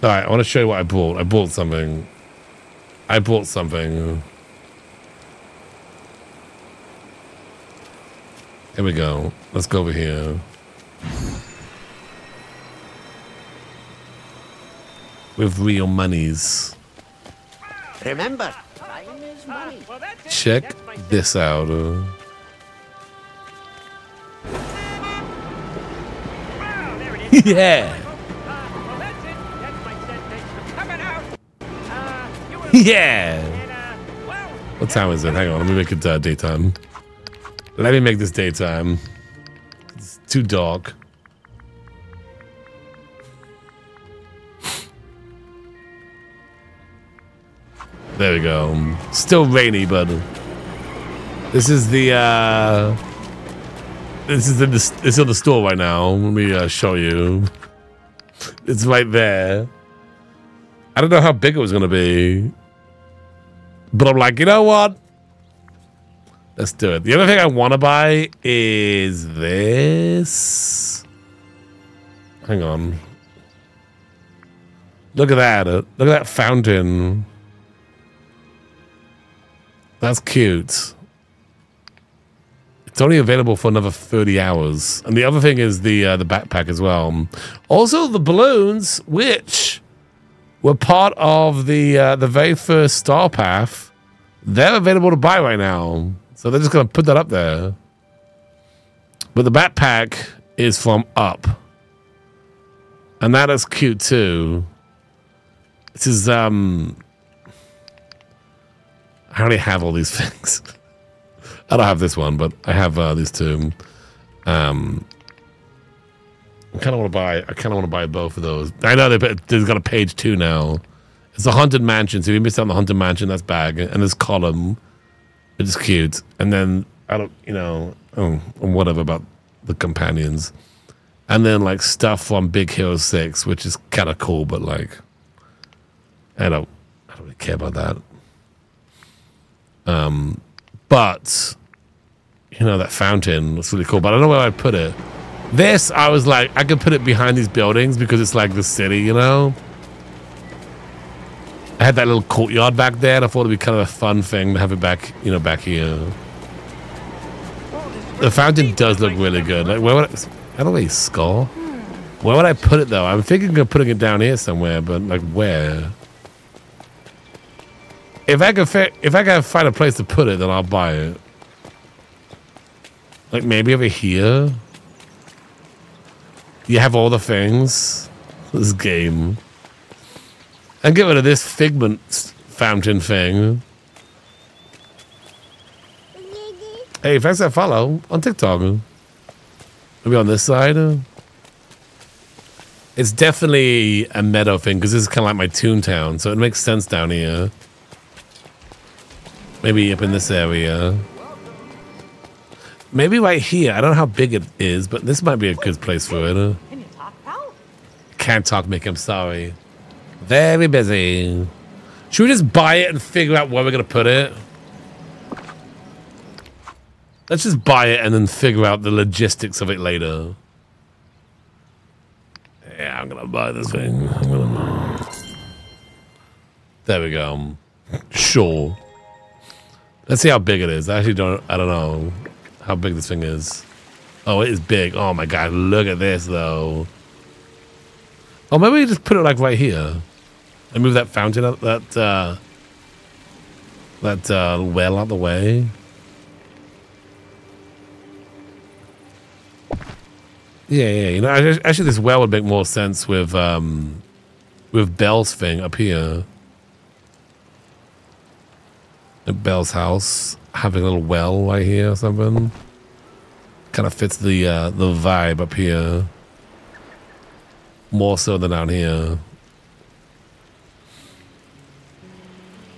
All right, I want to show you what I bought. I bought something. I bought something. Here we go. Let's go over here. With real monies. Remember, time is money. Check this out. yeah. Yeah. What time is it? Hang on, let me make it uh, daytime. Let me make this daytime. It's too dark. There we go. Still rainy, but this is the uh this is in the is in the store right now. Let me uh, show you. It's right there. I don't know how big it was gonna be, but I'm like, you know what? Let's do it. The other thing I want to buy is this. Hang on. Look at that. Look at that fountain. That's cute. It's only available for another 30 hours. And the other thing is the uh, the backpack as well. Also the balloons, which were part of the uh, the very first Star Path. They're available to buy right now. So they're just going to put that up there. But the backpack is from Up. And that is cute too. This is um I already have all these things. I don't have this one, but I have uh, these two. Um, kind of want to buy. I kind of want to buy both of those. I know they they've got a page two now. It's a haunted mansion. So if you missed out on the haunted mansion, that's bag. And this column, it's cute. And then I don't, you know, oh, whatever about the companions. And then like stuff from Big Hero Six, which is kind of cool, but like, I don't, I don't really care about that. Um, but you know that fountain looks really cool. But I don't know where I'd put it. This, I was like, I could put it behind these buildings because it's like the city, you know. I had that little courtyard back there, and I thought it'd be kind of a fun thing to have it back, you know, back here. The fountain does look really good. Like, where would I? I don't really score. Where would I put it though? I'm thinking of putting it down here somewhere, but like where? If I could, if I can find a place to put it, then I'll buy it. Like maybe over here. You have all the things. This game. And get rid of this figment fountain thing. Hey, thanks for follow on TikTok. Maybe on this side. It's definitely a meadow thing because this is kind of like my Toontown, so it makes sense down here. Maybe up in this area. Maybe right here. I don't know how big it is, but this might be a good place for it. Can you talk, pal? Can't talk, Mick. I'm sorry. Very busy. Should we just buy it and figure out where we're going to put it? Let's just buy it and then figure out the logistics of it later. Yeah, I'm going to buy this thing. I'm gonna... There we go. Sure. Let's see how big it is. I actually don't, I don't know how big this thing is. Oh, it is big. Oh my God. Look at this though. Oh, maybe we just put it like right here. And move that fountain out, that, uh, that, uh, well out the way. Yeah, yeah. You know, actually, this well would make more sense with, um, with Belle's thing up here. At Belle's house, having a little well right here or something. Kind of fits the, uh, the vibe up here. More so than down here.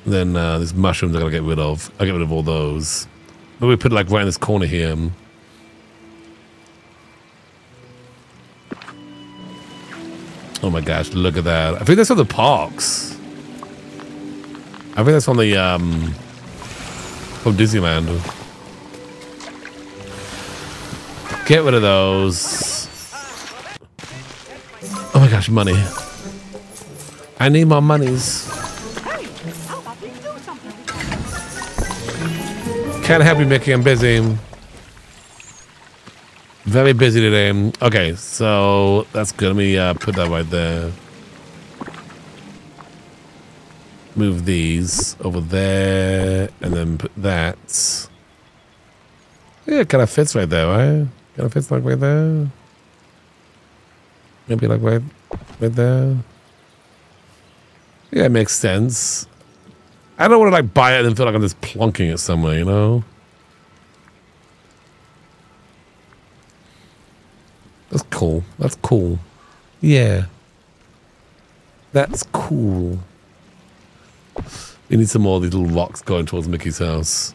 Then uh, these mushrooms I gotta get rid of. I get rid of all those. But we put like right in this corner here. Oh my gosh, look at that. I think that's from the parks. I think that's from the um from Disneyland. Get rid of those. Oh my gosh, money. I need more monies. Can't help you, Mickey. I'm busy. Very busy today. Okay, so that's good. Let me uh, put that right there. Move these over there, and then put that. Yeah, it kind of fits right there, right? Kind of fits like right there. Maybe like right, right there. Yeah, it makes sense. I don't want to like buy it and feel like I'm just plunking it somewhere, you know? That's cool. That's cool. Yeah. That's cool. We need some more of these little rocks going towards Mickey's house.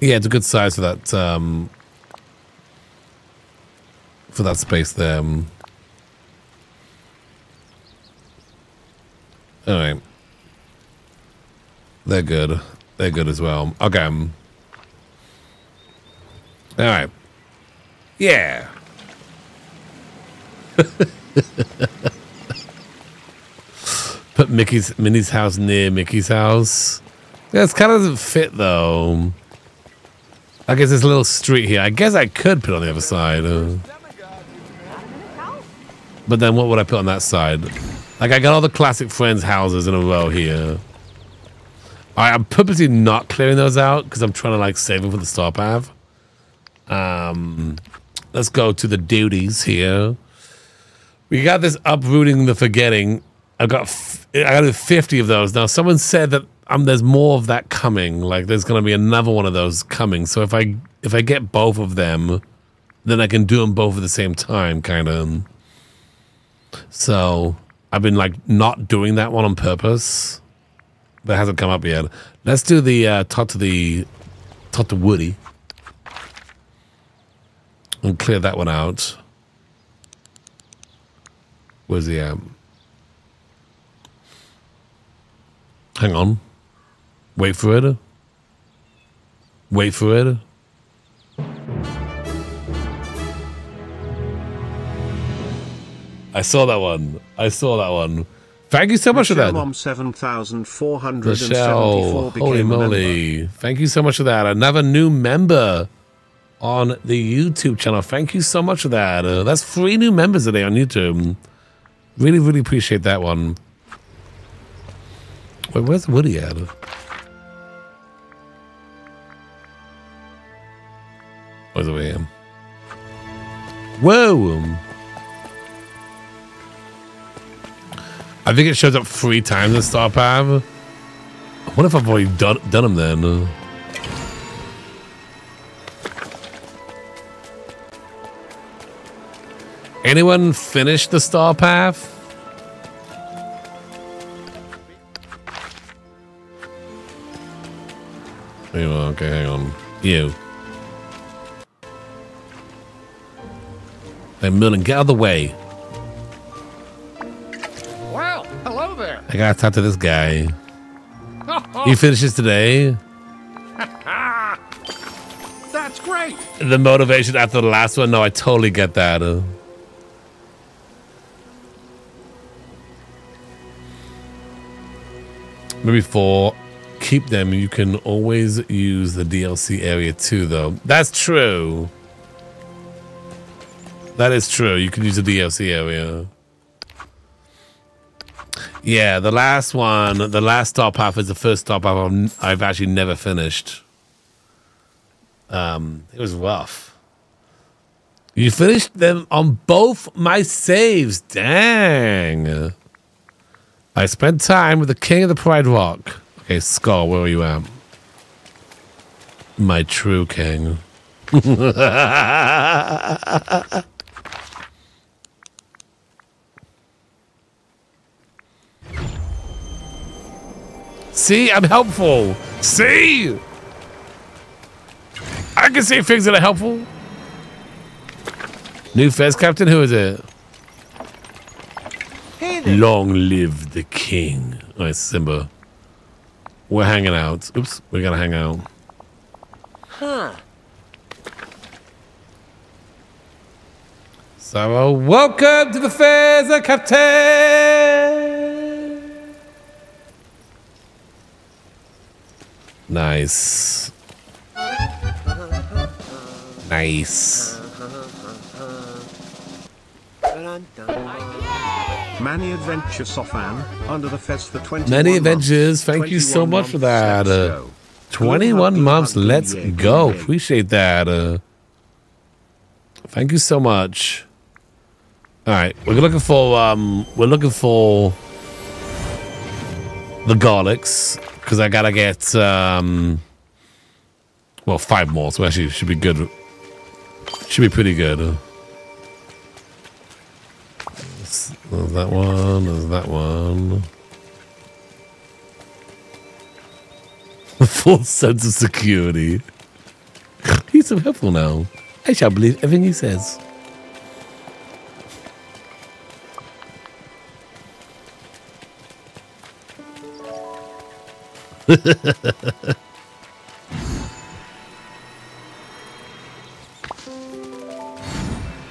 Yeah, it's a good size for that um for that space there. Um, All right. They're good. They're good as well. Okay. um, All right. Yeah. Put Mickey's Minnie's house near Mickey's house. Yeah, it's kind of doesn't fit though. I guess a little street here. I guess I could put on the other side. uh, but then what would I put on that side? Like I got all the classic friends houses in a row here. I, I'm purposely not clearing those out because I'm trying to like save them for the star path. Um, let's go to the duties here. We got this uprooting the forgetting. I've got I got 50 of those now. Someone said that um, there's more of that coming. Like there's going to be another one of those coming. So if I if I get both of them, then I can do them both at the same time, kind of. So I've been like not doing that one on purpose. That hasn't come up yet. Let's do the uh, talk to the talk to Woody and clear that one out. Where's the at? Hang on. Wait for it. Wait for it. I saw that one. I saw that one. Thank you so much for that. Mom 7474 became holy moly. Thank you so much for that. Another new member on the YouTube channel. Thank you so much for that. Uh, that's three new members today on YouTube. Really, really appreciate that one. Wait, where's Woody out at? Where's over here? Whoa! Um. I think it shows up three times in Star Path. I wonder if I've already done, done them then. Anyone finish the Star Path? You are, okay, hang on. You. Hey, Merlin, get out of the way. Well, hello there. I gotta talk to this guy. He finishes today. That's great. The motivation after the last one, no, I totally get that. Uh, maybe four. Keep them. You can always use the DLC area too, though. That's true. That is true. You can use the DLC area. Yeah, the last one, the last stop path is the first stop path I've, I've actually never finished. Um, it was rough. You finished them on both my saves. Dang. I spent time with the king of the Pride Rock. Okay, Skull, where are you at? My true king. See, I'm helpful. See? I can say things that are helpful. New Fez Captain, who is it? Hey there. Long live the king. It's Simba. We're hanging out. Oops, we gotta hang out. Huh. So, welcome to the fairs, Captain. Nice. Nice. Many Adventure Sofan, under the fez for 21 Many adventures. Thank you so 21 much for that. Uh, go. 21 Good months. Let's go. Appreciate that. Uh, thank you so much. All right, we're looking for um, we're looking for the garlics because I gotta get um, well, five more. So actually, should be good. Should be pretty good. There's that one. There's that one. A full sense of security. He's so helpful now. I shall believe everything he says.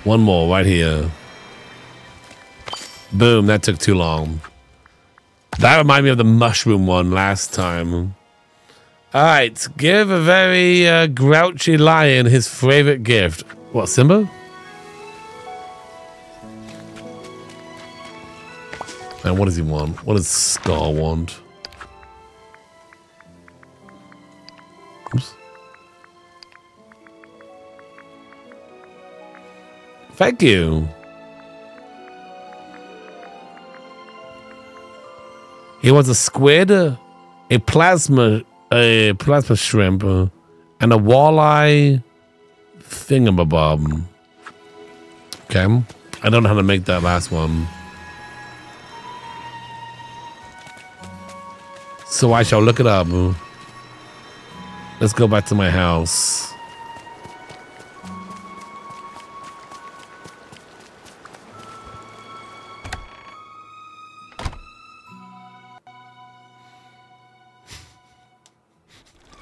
One more right here. Boom, that took too long. That reminded me of the mushroom one last time. All right, give a very uh, grouchy lion his favorite gift. What, Simba? And what does he want? What does Scar want? Oops. Thank you. He was a squid, a plasma, a plasma shrimp, and a walleye thingamabob. Okay, I don't know how to make that last one. So I shall look it up. Let's go back to my house.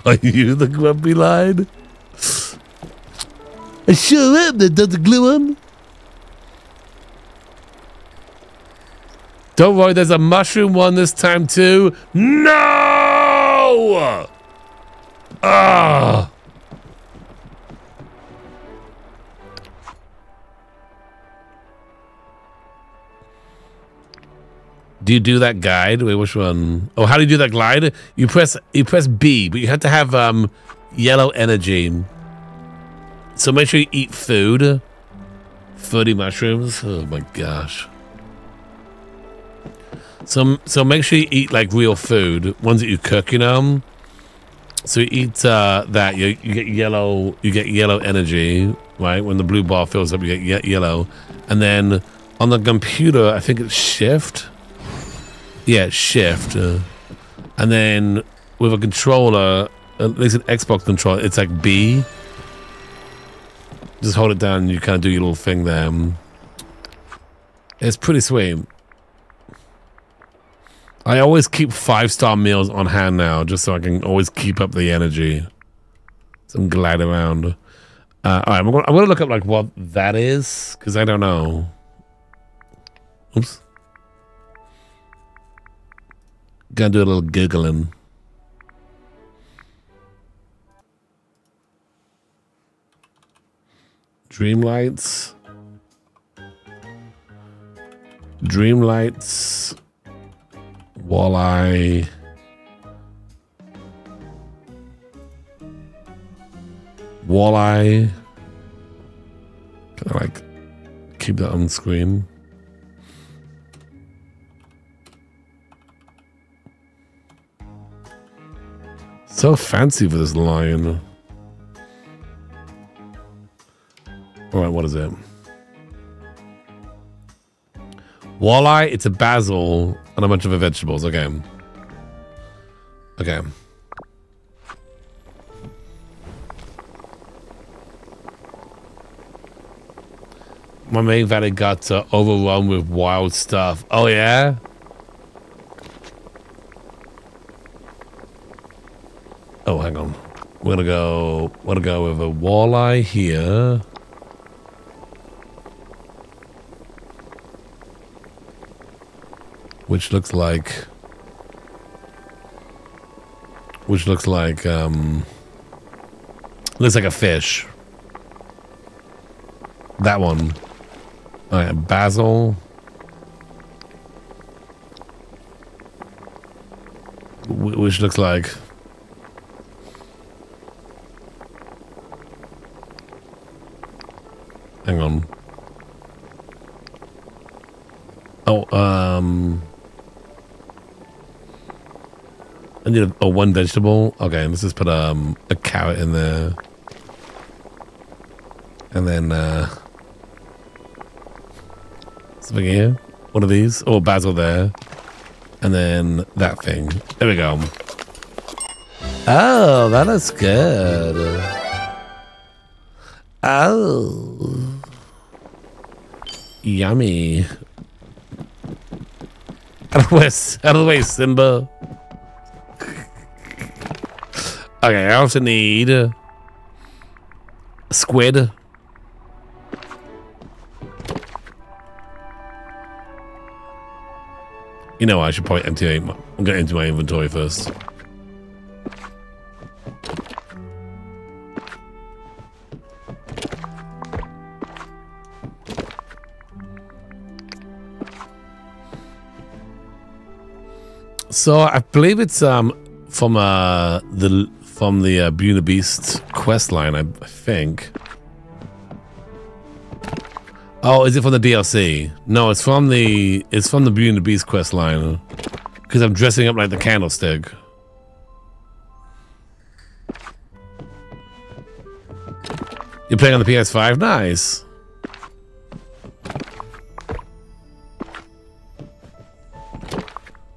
Are you the grumpy line? I sure am the Dr. Gluon. Don't worry, there's a mushroom one this time too. No! Ah! Do you do that guide? Wait, which one? Oh, how do you do that glide? You press you press B, but you have to have um yellow energy. So make sure you eat food. 30 mushrooms. Oh my gosh. So so make sure you eat like real food, ones that you cook, you know. So you eat uh, that, you, you get yellow, you get yellow energy, right? When the blue bar fills up, you get ye- yellow, and then on the computer, I think it's shift. Yeah, shift, uh, and then with a controller, at least an Xbox controller, it's like B. Just hold it down, and you kind of do your little thing there. It's pretty sweet. I always keep five star meals on hand now, just so I can always keep up the energy. So I'm glad around. Uh, all right, I'm gonna, I'm gonna look up like what that is because I don't know. Oops. Gonna do a little giggling. Dreamlights. Dreamlights. Walleye. Walleye. Can I like keep that on screen? So fancy for this lion. All right, what is it? Walleye, it's a basil and a bunch of vegetables. Okay. Okay. My main valley got uh, overrun with wild stuff. Oh, yeah? Oh, hang on. We're gonna go. We're gonna go with a walleye here. Which looks like. Which looks like, um. Looks like a fish. That one. Alright, basil. Which looks like Hang on. Oh, um I need a, a one vegetable. Okay, let's just put um a carrot in there. And then uh something here. One of these. Oh, basil there. And then that thing. There we go. Oh, that is good. Oh. Yummy. Out of the way, out of the way, Simba. Okay, I also need a squid. You know, I should probably empty my, I'm going to empty my inventory first. So I believe it's um from uh the from the uh, the Beast quest line, I, I think. Oh, is it from the DLC? No, it's from the it's from the Beauty and the Beast quest line. Because I'm dressing up like the candlestick. You're playing on the PS5? Nice.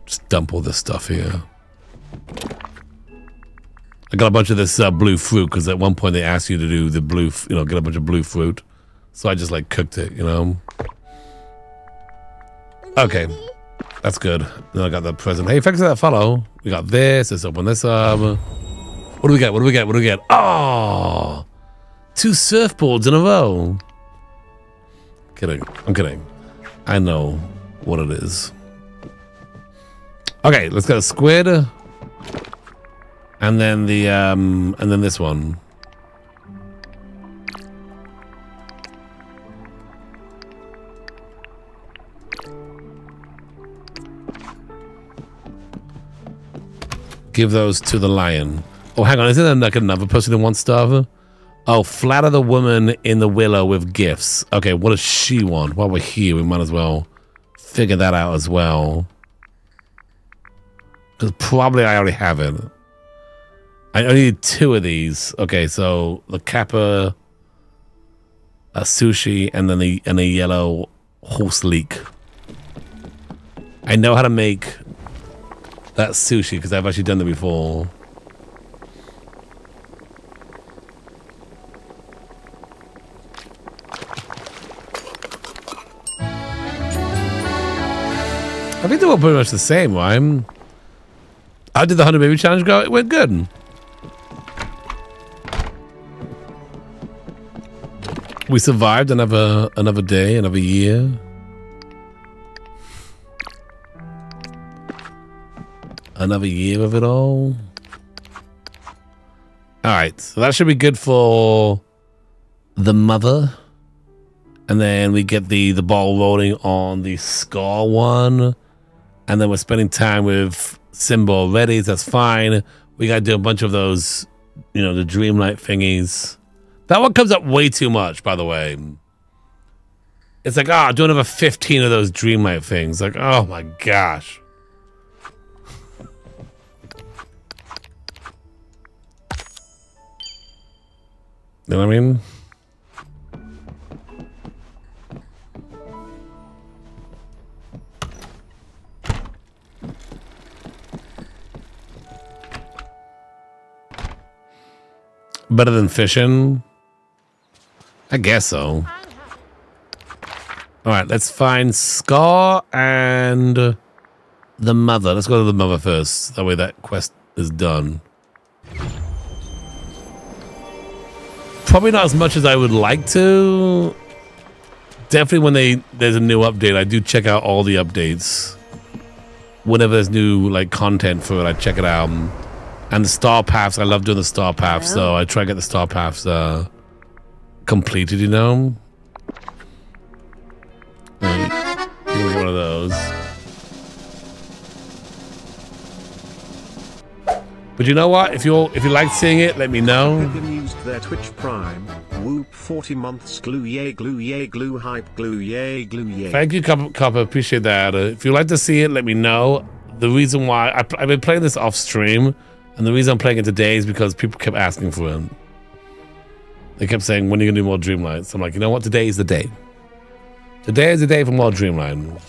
Just dump all this stuff here. I got a bunch of this uh, blue fruit because at one point they asked you to do the blue, you know, get a bunch of blue fruit. So I just like cooked it, you know. Okay, that's good. Then I got the present. Hey, thanks for that follow. We got this. Let's open this up. What do we get? What do we get? What do we get? Oh, two surfboards in a row. Kidding. I'm kidding. I know what it is. Okay, let's go to squid. And then the um and then this one. Give those to the lion. Oh, hang on. Isn't there like another person who wants stuff? Oh, flatter the woman in the willow with gifts. Okay, what does she want? While we're here, we might as well figure that out as well. Because probably I already have it. I only need two of these. Okay, so the kappa, a sushi, and then the and a yellow horse leek. I know how to make that sushi because I've actually done that before. I think they're all pretty much the same. I'm. I did the 100 baby challenge go. It went good. We survived another another day, another year. Another year of it all. All right, so that should be good for the mother, and then we get the the ball rolling on the Scar one, and then we're spending time with Simba already. That's fine. We got to do a bunch of those, you know, the dreamlight thingies. That one comes up way too much, by the way. It's like, ah, oh, do another 15 of those dreamlight things. Like, oh my gosh. You know what I mean? Better than fishing? I guess so. All right, let's find Scar and the mother. Let's go to the mother first. That way that quest is done. Probably not as much as I would like to. Definitely when they there's a new update, I do check out all the updates. whenever there's new like content for it, I check it out. And the star paths, I love doing the star paths, so I try to get the star paths uh, completed. You know. Right. Here we get one of those. But you know what? If you're if you like seeing it, let me know. Pippin used their Twitch Prime. Whoop 40 months glue yay glue yay glue hype glue yay glue yay. Thank you, Copper. Copper. Appreciate that. Uh, if you like to see it, let me know. The reason why I, I've been playing this off stream, and the reason I'm playing it today is because people kept asking for it. They kept saying, "When are you gonna do more Dreamlight?" So I'm like, you know what? Today is the day. Today is the day for more Dreamlight.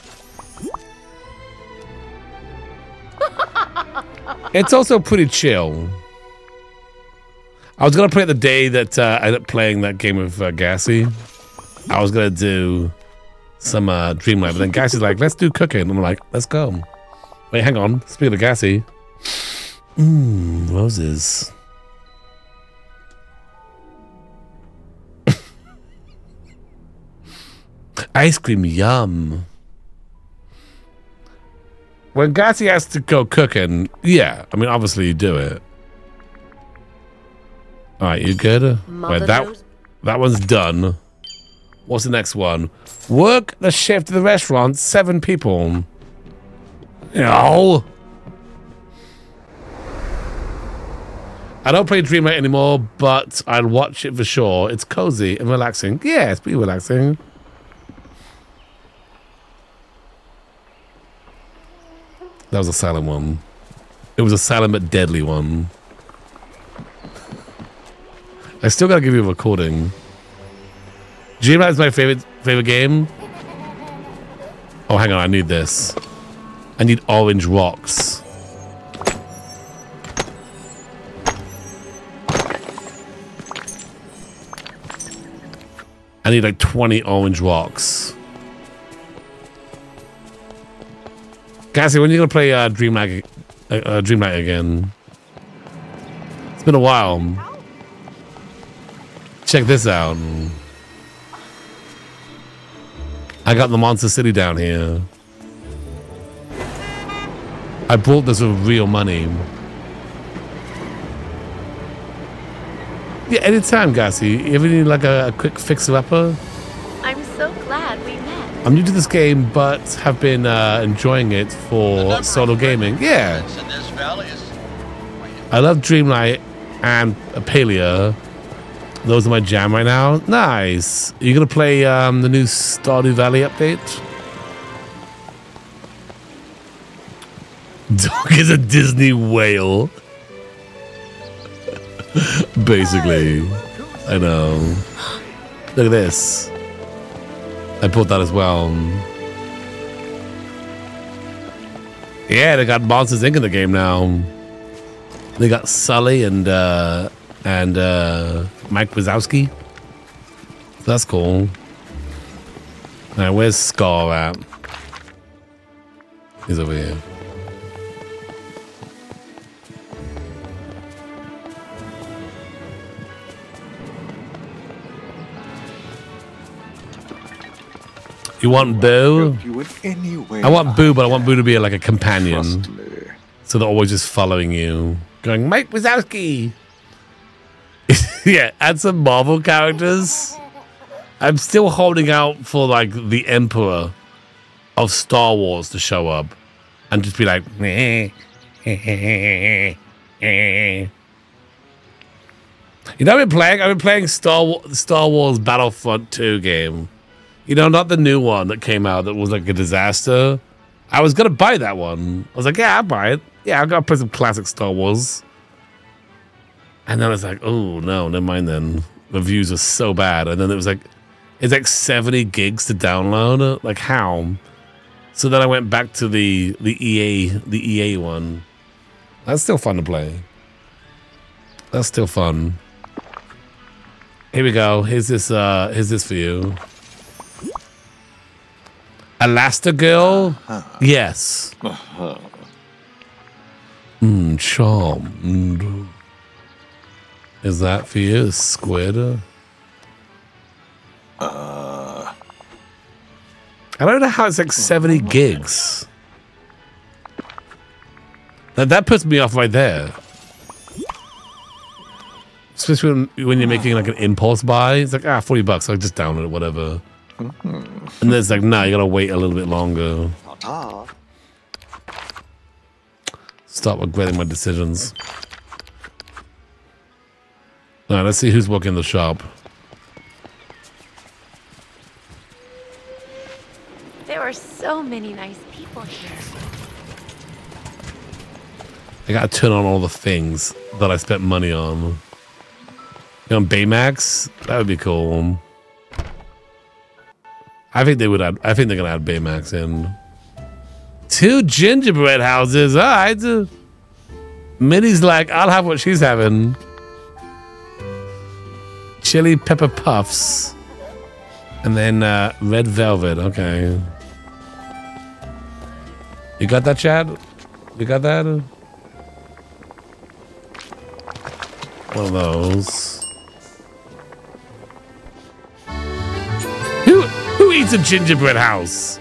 it's also pretty chill. I was gonna play it the day that uh, I ended up playing that game of uh, Gassy. I was gonna do some uh, Dreamlight, but then Gassy's like, "Let's do cooking." And I'm like, "Let's go." Wait, hang on. Speaking of Gassy, mmm, roses. Ice cream, yum. When Gassy has to go cooking, yeah, I mean, obviously you do it. All right, you good? Wait, that that one's done. What's the next one? Work the shift at the restaurant. Seven people. No. I don't play Dreamlight anymore, but I'd watch it for sure. It's cozy and relaxing. Yeah, it's pretty relaxing. That was a silent one. It was a silent but deadly one. I still gotta give you a recording. Dreamlight is my favorite favorite game. Oh, hang on, I need this. I need orange rocks. I need like 20 orange rocks. Cassie, when are you gonna play uh, Dreamlight, uh, uh, Dreamlight again? It's been a while. Check this out. I got the Monster City down here. I bought this with real money. Yeah, anytime, Gassy. You ever need like a, a quick fixer-upper? I'm so glad we met. I'm new to this game, but have been uh, enjoying it for solo gaming. Yeah. I love Dreamlight and Palia. Those are my jam right now. Nice. Are you gonna play um, the new Stardew Valley update? Dog is a Disney whale. Basically. I know. Look at this. I bought that as well. Yeah, they got Monsters Inc. in the game now. They got Sully and uh and uh Mike Wazowski. That's cool. Now where's Scar at? He's over here. You want Boo? You in any way I want Boo, but I want Boo to be like a companion. So they're always just following you. Going, Mike Wazowski. yeah, add some Marvel characters. I'm still holding out for like the Emperor of Star Wars to show up and just be like, "Meh, eh, eh." You know, I've been playing. I've been playing Star Star Wars Battlefront 2 game. You know, not the new one that came out that was like a disaster. I was gonna buy that one. I was like, yeah, I'll buy it. Yeah, I'll go play some classic Star Wars. And then I was like, oh no, never mind then. The views were so bad. And then it was like it's like 70 gigs to download. Like how? So then I went back to the the EA the EA one. That's still fun to play. That's still fun. Here we go. Here's this uh here's this for you. Elastigirl? Yes. Hmm, charmed. Is that for you, squid? I don't know how it's like 70 gigs. That, that puts me off right there. Especially when, when you're making like an impulse buy. It's like, ah, 40 bucks. I'll just download it, whatever. And then it's like, nah, you gotta wait a little bit longer. Stop regretting my decisions. All right, let's see who's working the shop. There are so many nice people here. I gotta turn on all the things that I spent money on. You know, Baymax? That would be cool. I think they would add, I think they're gonna add Baymax in. Two gingerbread houses, alright. Minnie's like, I'll have what she's having. Chili pepper puffs. And then uh, red velvet, okay. You got that, Chad? You got that? One of those. Who who eats a gingerbread house?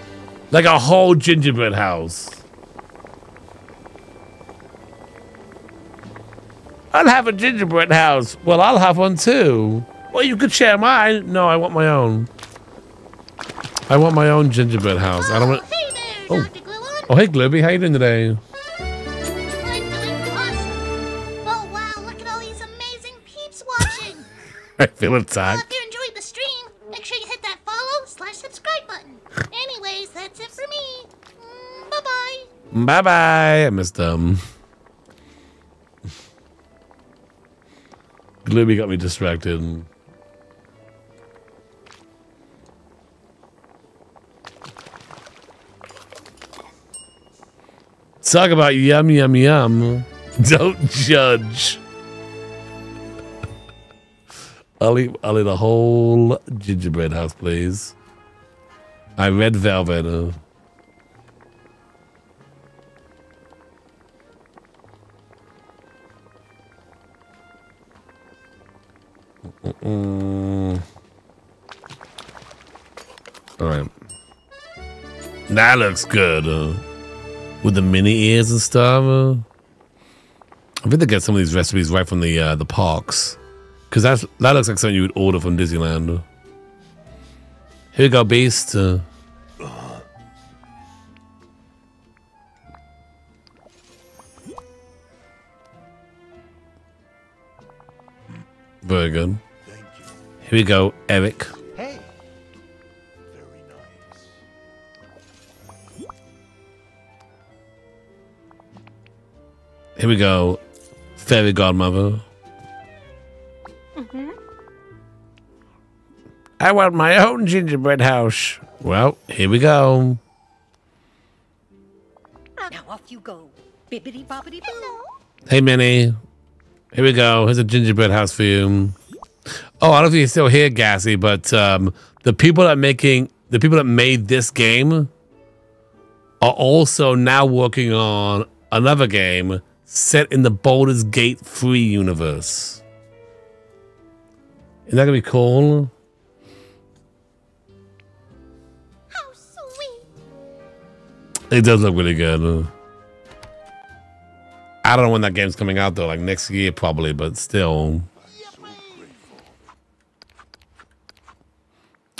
Like a whole gingerbread house. I'll have a gingerbread house. Well, I'll have one too. Well, you could share mine. No, I want my own. I want my own gingerbread house. I don't want. Oh, hey there, Oh. Oh, hey, Glooby, how you doing today? I'm doing awesome. Oh, wow, look at all these amazing peeps watching. I feel attacked. if you enjoyed the stream, make sure you hit that follow slash subscribe button. Anyways, that's it for me. Mm, bye-bye. Bye bye. I missed them. Glooby got me distracted. Talk about yum yum yum. Don't judge. I'll eat, I'll eat a whole gingerbread house, please. I red velvet. Uh, Mm. All right. That looks good. Uh, with the mini ears and stuff. Uh. I think they get some of these recipes right from the uh, the parks, because that's that looks like something you would order from Disneyland. Here you go, Beast. Uh, very good. Here we go, Eric. Hey, Very nice. Here we go, Fairy Godmother. Mhm. I want my own gingerbread house. Well, here we go. Now off you go. Bibbity bobbity boo. Hey, Minnie. Here we go. Here's a gingerbread house for you. Oh, I don't know if you're still here, Gassy, but um, the people that making the people that made this game are also now working on another game set in the Baldur's Gate free universe. Isn't that gonna be cool? How sweet. It does look really good. I don't know when that game's coming out though, like next year probably, but still.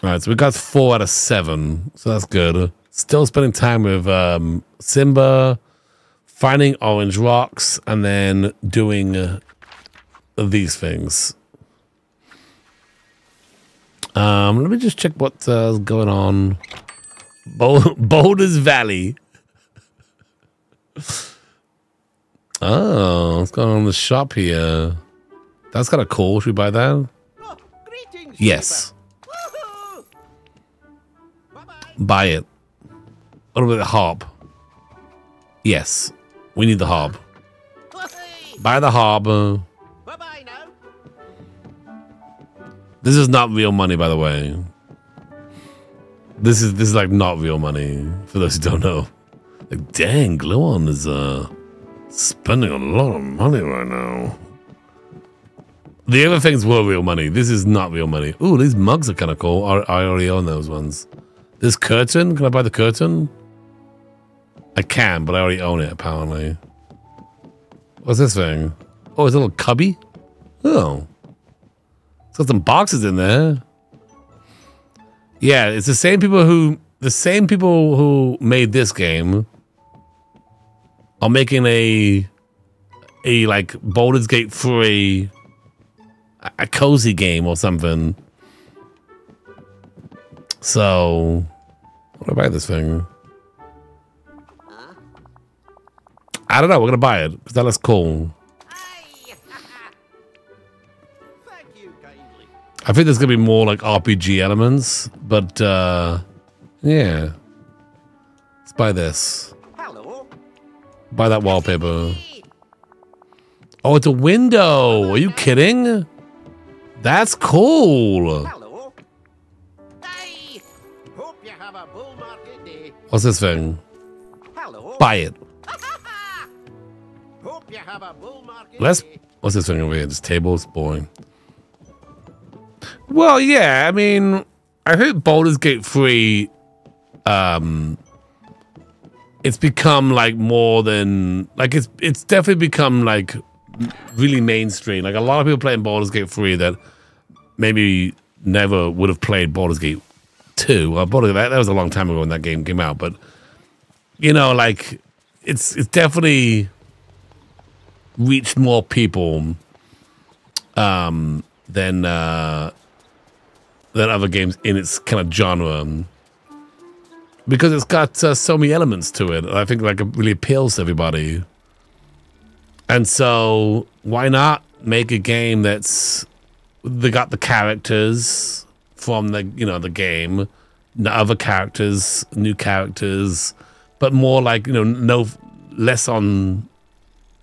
All right, so we got four out of seven, so that's good. Still spending time with um, Simba, finding orange rocks, and then doing uh, these things. Um, let me just check what's uh, going on. Bol- Boulders Valley. Oh, what's going on in the shop here? That's kind of cool. Should we buy that? oh, greetings. Yes. Buy it. What about the hob? Yes. We need the hob. Buy the hob. This is not real money, by the way. This is this is like not real money for those who don't know. Like, dang, Gluon is uh spending a lot of money right now. The other things were real money. This is not real money. Ooh, these mugs are kind of cool. I, I already own those ones. This curtain, can I buy the curtain? I can, but I already own it apparently. What's this thing? Oh, it's a little cubby. Oh, it's got some boxes in there. Yeah, it's the same people who the same people who made this game are making a a like Baldur's Gate 3 a, a cozy game or something. So what do I buy this thing? I don't know. We're gonna buy it because that looks cool. I think there's gonna be more like RPG elements, but uh yeah. Let's buy this. Hello. Buy that wallpaper. Oh, it's a window. Are you kidding? That's cool. What's this thing? Hello. Buy it. Hope you have a bull market Let's. What's this thing over here? This table's boring. Well, yeah. I mean, I think Baldur's Gate 3, um, it's become like more than like it's it's definitely become like really mainstream. Like a lot of people playing Baldur's Gate 3 that maybe never would have played Baldur's Gate 2. Well, Baldur's, that, that was a long time ago when that game came out, but you know, like it's it's definitely reached more people um, than uh, than other games in its kind of genre because it's got uh, so many elements to it. I think like it really appeals to everybody, and so why not make a game that's they got the characters from the you know the game, other characters, new characters, but more like you know no less on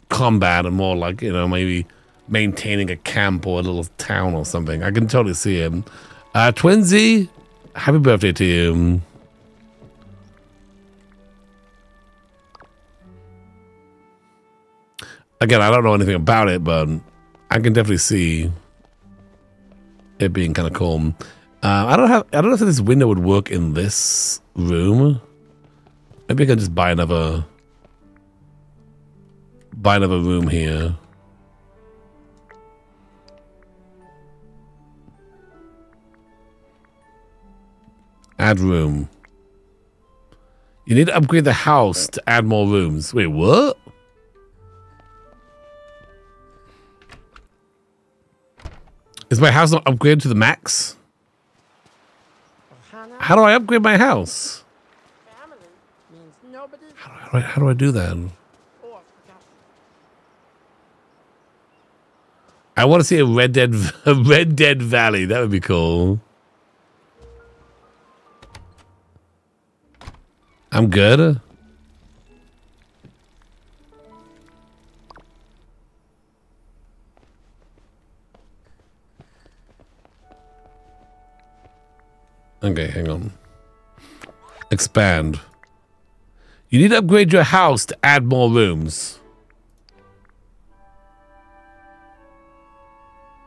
combat and more like you know maybe maintaining a camp or a little town or something. I can totally see him. Uh, Twinsy, happy birthday to you. Again, I don't know anything about it, but I can definitely see it being kind of cool. Uh, I don't have. I don't know if this window would work in this room. Maybe I can just buy another buy another room here. Add room. You need to upgrade the house to add more rooms. Wait, what? Is my house not upgraded to the max? How do I upgrade my house? Family means nobody. How do I, how do, I do that? I want to see a Red Dead a Red Dead Valley. That would be cool. I'm good. Okay, hang on. Expand. You need to upgrade your house to add more rooms.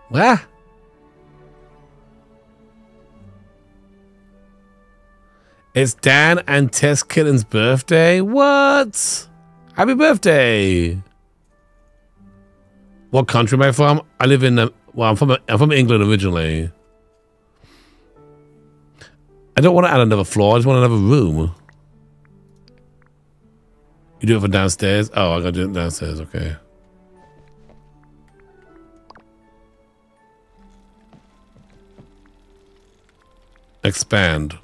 What? It's Dan and Tess Kitten's birthday? What? Happy birthday! What country am I from? I live in, uh, well, I'm from, I'm from England originally. I don't want to add another floor, I just want another room. You do it for downstairs? Oh, I gotta do it downstairs, okay. Expand.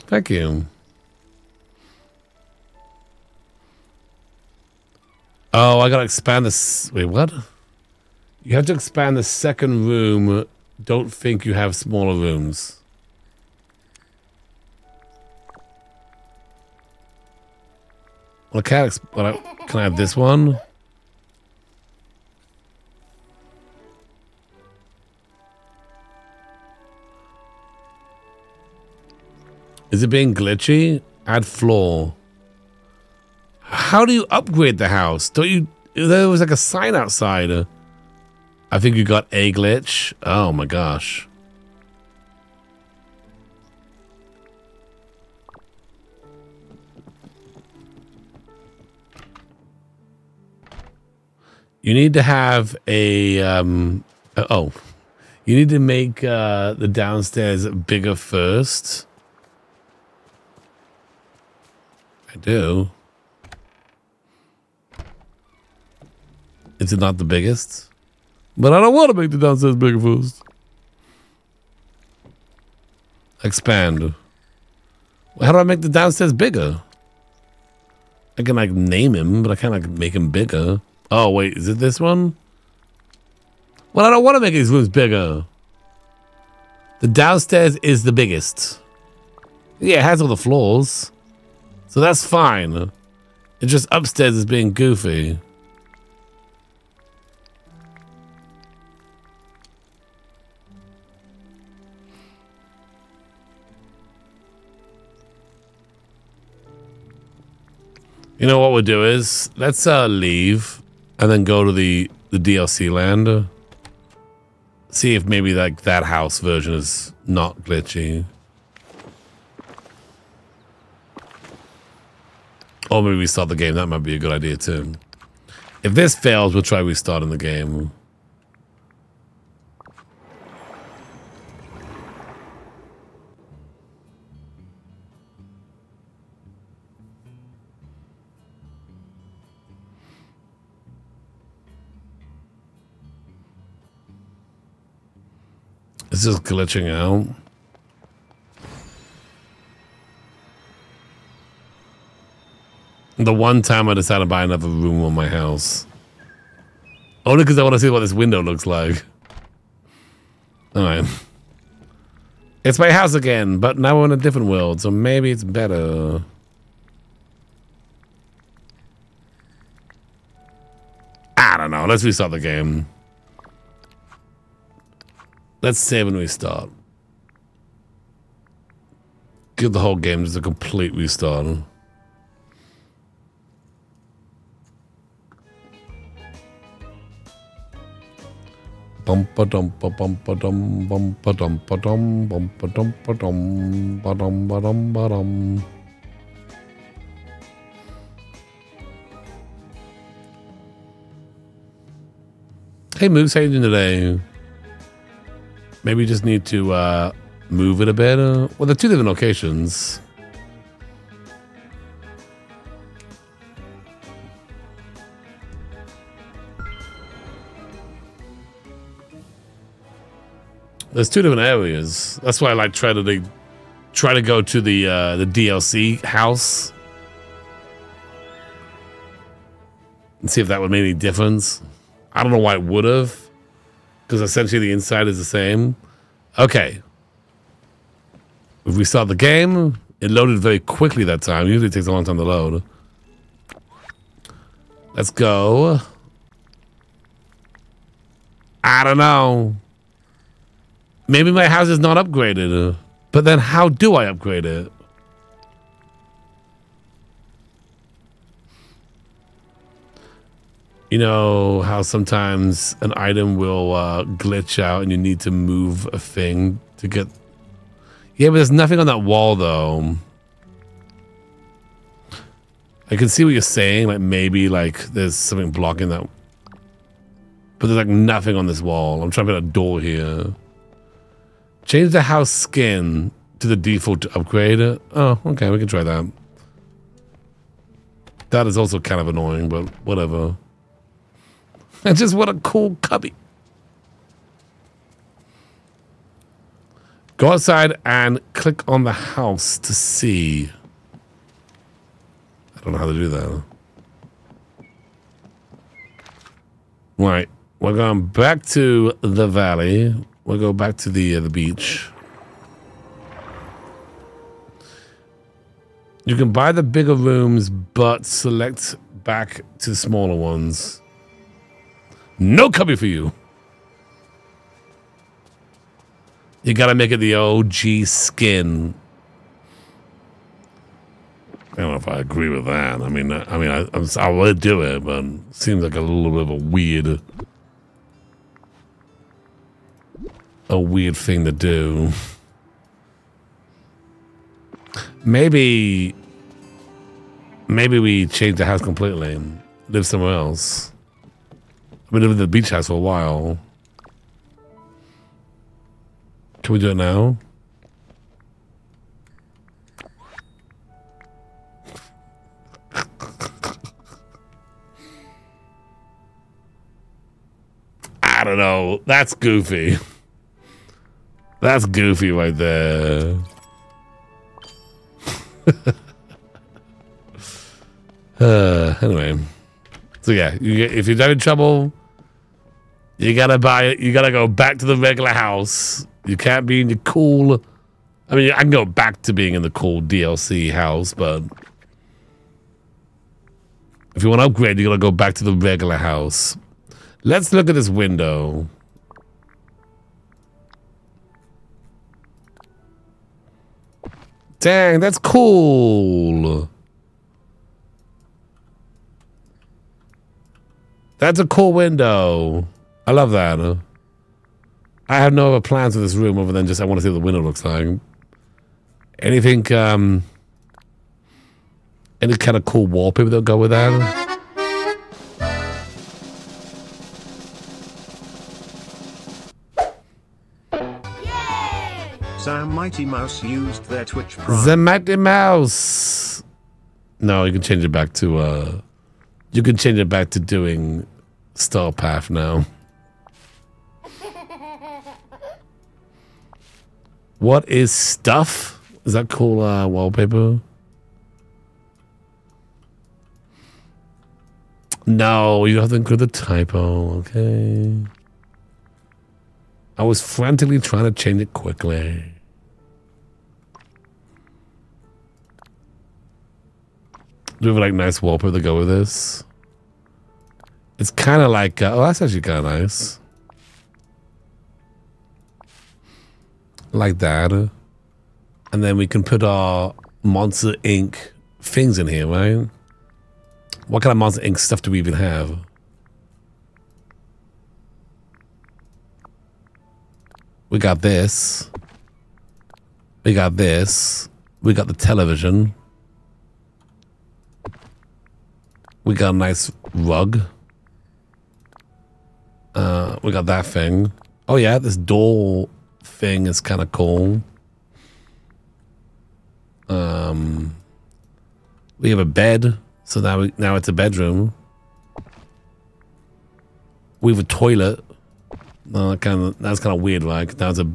Thank Oh, I gotta expand this. Wait, what? You have to expand the second room. Don't think you have smaller rooms. Well, I can't. Well, I- can I have this one? Is it being glitchy? Add floor. How do you upgrade the house? Don't you? There was like a sign outside. Uh, I think you got a glitch. Oh my gosh. You need to have a, um, uh, oh, you need to make uh, the downstairs bigger first. I do. Is it not the biggest? But I don't want to make the downstairs bigger first. Expand. How do I make the downstairs bigger? I can like name him, but I can't like make him bigger. Oh wait, is it this one? Well, I don't want to make these rooms bigger. The downstairs is the biggest. Yeah, it has all the floors. So that's fine. It's just upstairs is being goofy. You know what we'll do is let's uh, leave and then go to the the DLC land. See if maybe like that house version is not glitchy. Or maybe restart the game. That might be a good idea too. If this fails, we'll try restarting the game. It's is glitching out. The one time I decided to buy another room on my house. Only because I want to see what this window looks like. Alright. It's my house again, but now we're in a different world, so maybe it's better. I don't know. Let's restart the game. Let's save and restart. Give the whole game just a complete restart. Bum ba dum ba bum ba dum bum ba dum ba dum bum ba dum ba dum ba dum ba dum. Hey Moose, how you doing today? Maybe you just need to uh, move it a bit. Uh, well, they're two different locations. There's two different areas. That's why I like try to they, try to go to the uh, the DLC house and see if that would make any difference. I don't know why it would have, because essentially the inside is the same. Okay. If we start the game, it loaded very quickly that time. Usually it takes a long time to load. Let's go. I don't know. Maybe my house is not upgraded. But then how do I upgrade it? You know how sometimes an item will uh, glitch out and you need to move a thing to get... Yeah, but there's nothing on that wall, though. I can see what you're saying. Like, maybe, like, there's something blocking that. But there's, like, nothing on this wall. I'm trying to put a door here. Change the house skin to the default to upgrade it. Oh, okay, we can try that. That is also kind of annoying, but whatever. I just want a cool cubby. Go outside and click on the house to see. I don't know how to do that. Right. We're going back to the valley. We'll go back to the uh, the beach. You can buy the bigger rooms, but select back to the smaller ones. No cubby for you. You gotta make it the OG skin. I don't know if I agree with that. I mean, I mean, I, I'm, I would do it, but it seems like a little bit of a weird, a weird thing to do. Maybe, maybe we change the house completely and live somewhere else. I've been living in the beach house for a while. Can we do it now? I don't know. That's goofy. That's goofy right there. uh, anyway, so yeah, you if you're having trouble, you gotta buy it. You gotta go back to the regular house. You can't be in your cool. I mean, I can go back to being in the cool DLC house, but if you want to upgrade, you gotta go back to the regular house. Let's look at this window. Dang, that's cool. That's a cool window. I love that. I have no other plans for this room other than just I want to see what the window looks like. Anything, um, any kind of cool wallpaper that'll go with that? Sam Mighty Mouse used their Twitch Prime. The Mighty Mouse. No, you can change it back to uh you can change it back to doing Star Path now. What is stuff? Is that cool uh, wallpaper? No, you have to include the typo, okay. I was frantically trying to change it quickly. Do we have like nice wallpaper to go with this? It's kind of like, uh, oh, that's actually kind of nice. Like that. And then we can put our Monster Inc. things in here, right? What kind of Monster Inc. stuff do we even have? We got this. We got this. We got the television. We got a nice rug. Uh, we got that thing. Oh yeah, this door thing is kind of cool. Um, we have a bed, so now we, now it's a bedroom. We have a toilet. No, kind of that's kind of weird. Like now it's a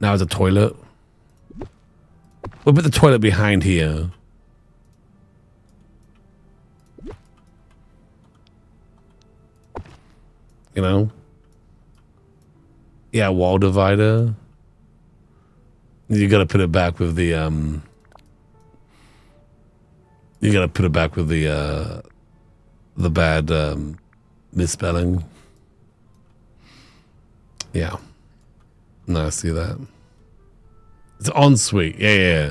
now it's a toilet. We'll put the toilet behind here. You know? Yeah, wall divider. You gotta put it back with the um You gotta put it back with the uh the bad um misspelling. Yeah. No, I see that. It's ensuite. Yeah, yeah.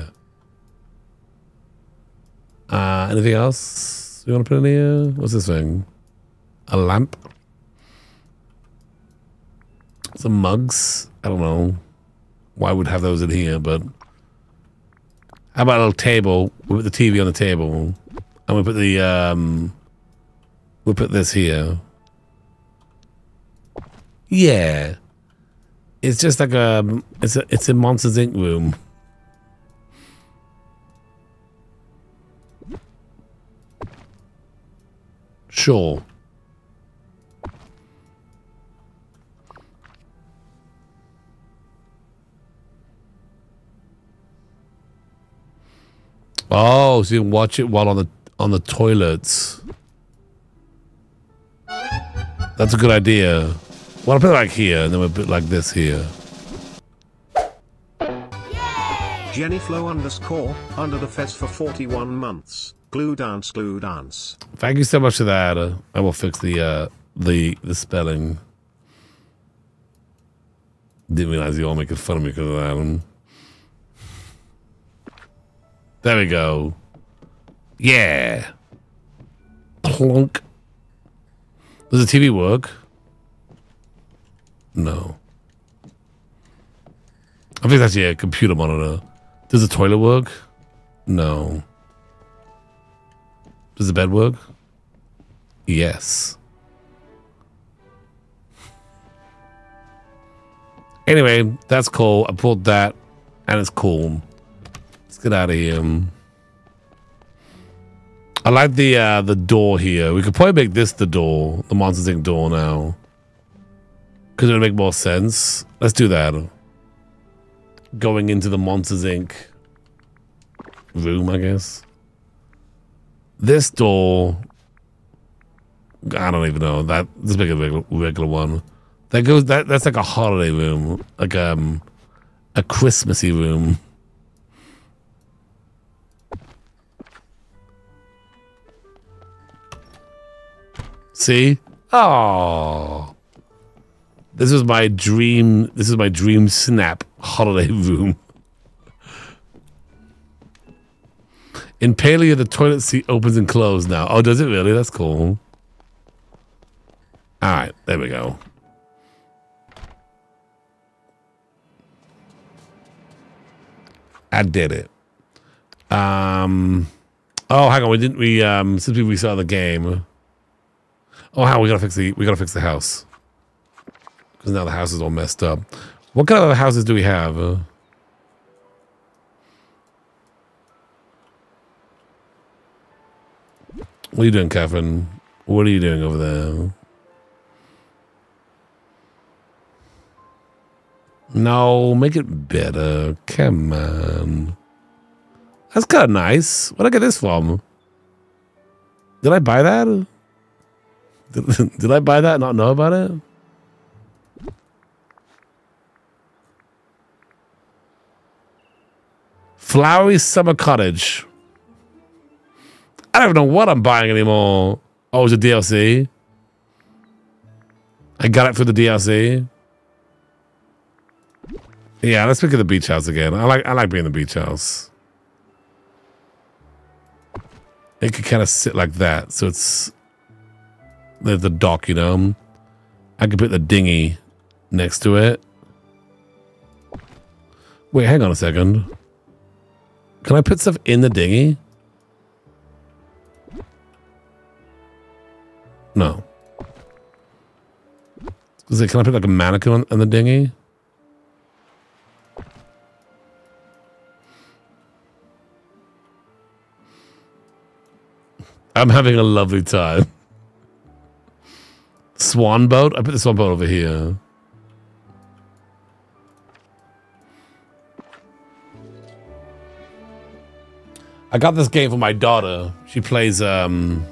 yeah. Uh anything else you wanna put in here? What's this thing? A lamp? Some mugs. I don't know why we'd have those in here, but how about a little table? We put the TV on the table, and we put the um, we'll put this here. Yeah, it's just like a it's a it's a Monsters Inc. room. Sure. Oh, so you can watch it while on the on the toilets. That's a good idea. Well, I'll put it like here, and then we'll put it like this here. Jenny Flow underscore under the fez for 41 months. Glue dance, glue dance. Thank you so much for that. Uh, I will fix the uh, the the spelling. Didn't realize you all making fun of me because of that. There we go. Yeah. Plunk. Does the TV work? No. I think that's, yeah, computer monitor. Does the toilet work? No. Does the bed work? Yes. Anyway, that's cool. I bought that, and it's cool. Get out of here. I like the uh, the door here. We could probably make this the door, the Monsters Inc. door now, because it would make more sense. Let's do that. Going into the Monsters Inc. room, I guess. This door, I don't even know that. Let's a regular, regular one. That goes. That that's like a holiday room, like um, a Christmassy room. See? Oh. This is my dream. This is my dream snap holiday room. In Palia, the toilet seat opens and closes now. Oh, does it really? That's cool. All right, there we go. I did it. Um. Oh, hang on. We didn't. We um. Since we saw the game. Oh, how we gotta fix the we gotta fix the house because now the house is all messed up. What kind of houses do we have? Uh, what are you doing, Catherine? What are you doing over there? No, make it better. Come on. That's kind of nice. Where'd I get this from? Did I buy that? Did, did I buy that not know about it? Flowery Summer Cottage. I don't even know what I'm buying anymore. Oh, it's a DLC. I got it for the DLC. Yeah, let's pick at the beach house again. I like I like being the beach house. It could kind of sit like that, so it's there's the dock, you know. I could put the dinghy next to it. Wait, hang on a second. Can I put stuff in the dinghy? No. Is it, can I put like a mannequin on, on the dinghy? I'm having a lovely time. Swan boat? I put the swan boat over here. I got this game for my daughter. She plays um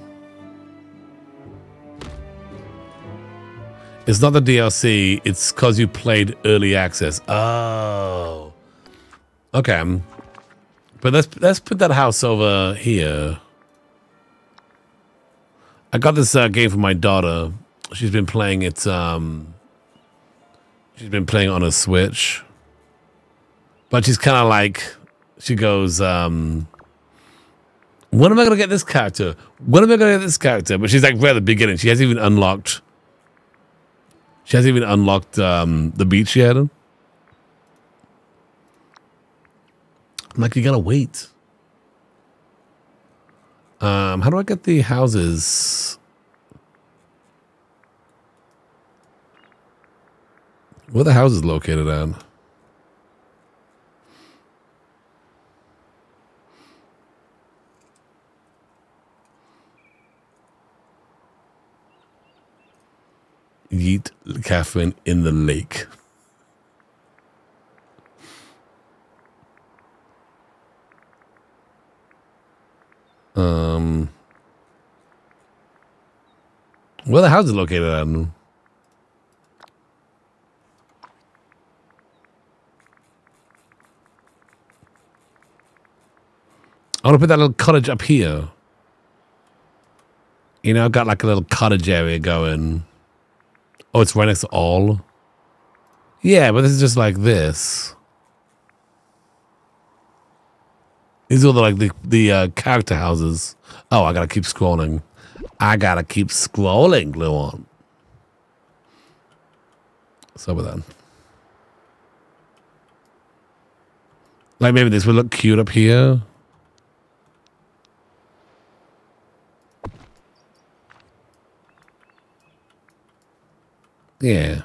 It's not the DLC, it's cause you played early access. Oh. Okay. But let's let's put that house over here. I got this uh, game for my daughter. She's been playing it. Um, she's been playing on a Switch, but she's kind of like she goes. Um, when am I gonna get this character? When am I gonna get this character? But she's like right at the beginning. She hasn't even unlocked. She hasn't even unlocked um, the beach yet. I'm like, you gotta wait. Um, how do I get the houses? Where the house is located at? Yeet Catherine in the lake. Um, where the house is located at? I want to put that little cottage up here. You know, I've got like a little cottage area going. Oh, it's right next to all? Yeah, but this is just like this. These are the, like the, the uh, character houses. Oh, I gotta keep scrolling. I gotta keep scrolling. What's up with that? Like maybe this would look cute up here. Yeah.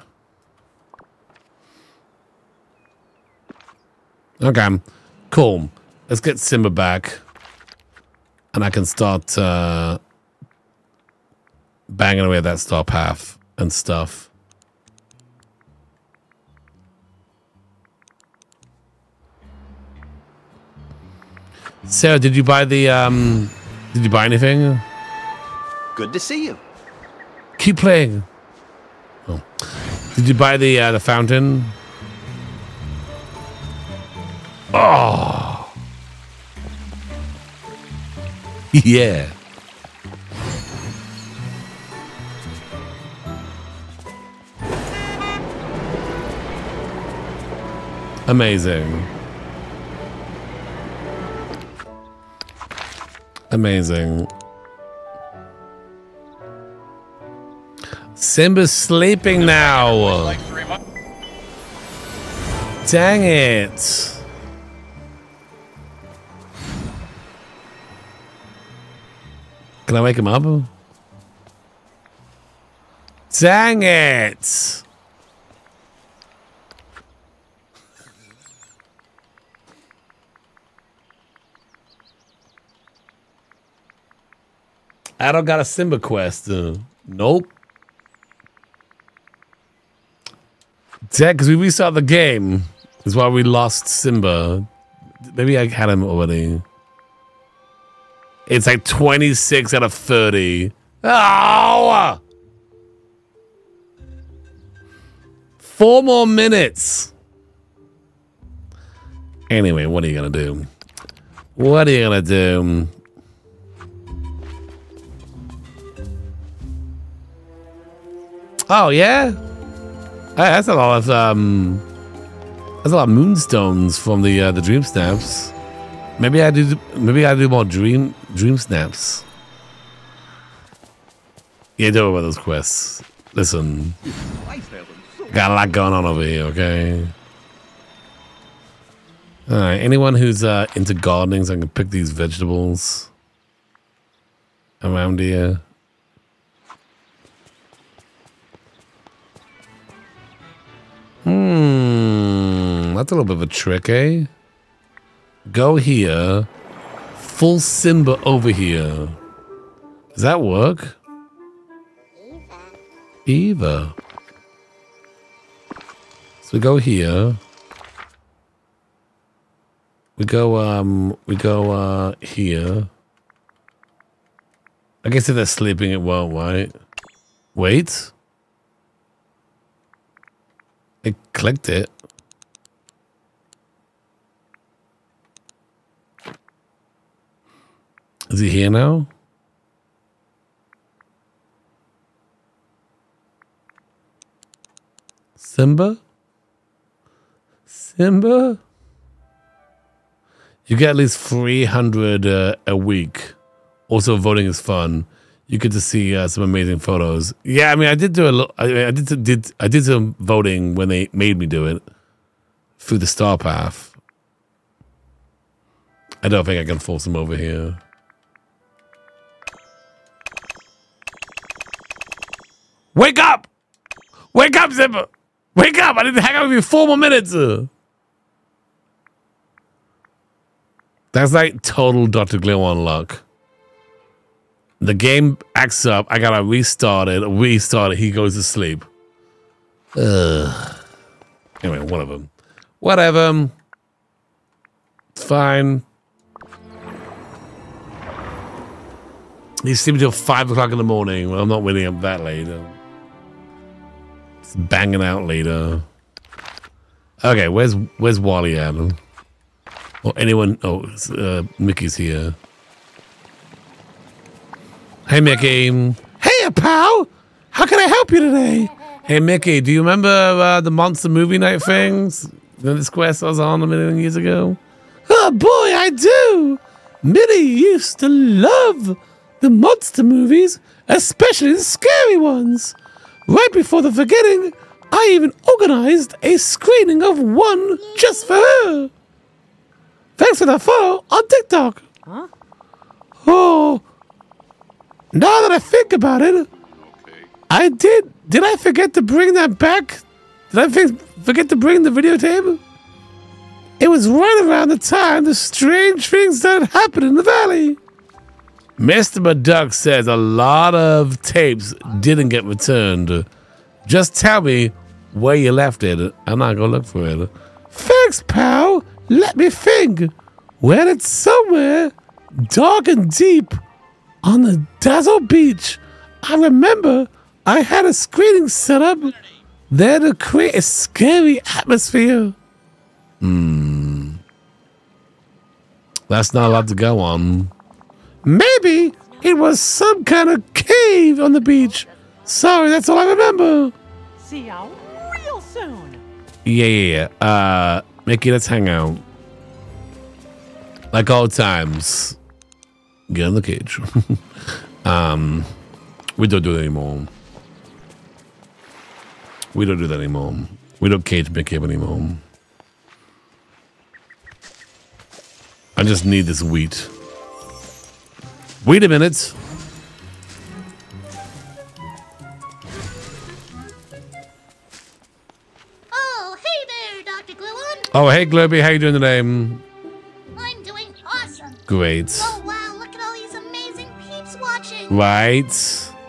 Okay, cool. Let's get Simba back, and I can start uh, banging away at that star path and stuff. Sarah, did you buy the um? Did you buy anything? Good to see you. Keep playing. Oh. Did you buy the uh, the fountain? Oh. yeah. Amazing. Amazing. Simba's sleeping now. Dang it. Can I wake him up? Dang it. I don't got a Simba quest. Uh, nope. Yeah, because we restarted the game. Is why we lost Simba. Maybe I had him already. It's like 26 out of 30. Oh! Four more minutes. Anyway, what are you going to do? What are you going to do? Oh, yeah? That's a lot of um, that's a lot of moonstones from the uh, the dream snaps. Maybe I do. Maybe I do more dream dream snaps. Yeah, don't worry about those quests. Listen, got a lot going on over here. Okay. All right. Anyone who's uh, into gardening, so I can pick these vegetables around here. Hmm, that's a little bit of a trick, eh? Go here. Full Simba over here. Does that work? Eva. So we go here. We go, um, we go, uh, here. I guess if they're sleeping, it won't, right? Wait. I clicked it. Is he here now? Simba? Simba? You get at least 300 uh, a week. Also, voting is fun. You get to see uh, some amazing photos. Yeah, I mean, I did do a little. I, I did did I did some voting when they made me do it through the star path. I don't think I can force them over here. Wake up! Wake up, Zipper! Wake up! I didn't hang out with you four more minutes. That's like total Dr. Gluon luck. The game acts up. I gotta restart it. Restart it. He goes to sleep. Ugh. Anyway, one of them. Whatever. It's fine. He's sleeping till five o'clock in the morning. Well, I'm not winning up that late. It's banging out later. Okay, where's where's WALL-E at? Or anyone? Oh, uh, Mickey's here. Hey, Mickey. Hey, pal. How can I help you today? Hey, Mickey, do you remember uh, the monster movie night things? You this quest I was on a million years ago? Oh, boy, I do. Minnie used to love the monster movies, especially the scary ones. Right before the forgetting, I even organized a screening of one just for her. Thanks for that follow on TikTok. Huh? Oh, now that I think about it, I did. Did I forget to bring that back? Did I forget to bring the videotape? It was right around the time the strange things started happening in the valley. Mr. McDuck says a lot of tapes didn't get returned. Just tell me where you left it, and I'll go look for it. Thanks, pal. Let me think. Well, it's somewhere dark and deep on the Dazzle Beach. I remember I had a screening set up there to create a scary atmosphere. Hmm. That's not allowed to go on. Maybe it was some kind of cave on the beach. Sorry, that's all I remember. See y'all real soon. Yeah, yeah, yeah. Uh, Mickey, let's hang out. Like old times. Get in the cage. um, we don't do that anymore. We don't do that anymore. We don't cage up anymore. I just need this wheat. Wait a minute. Oh, hey there, Dr. Gluon. Oh, hey, Globby. How you doing today? I'm doing awesome. Great. Oh, Right.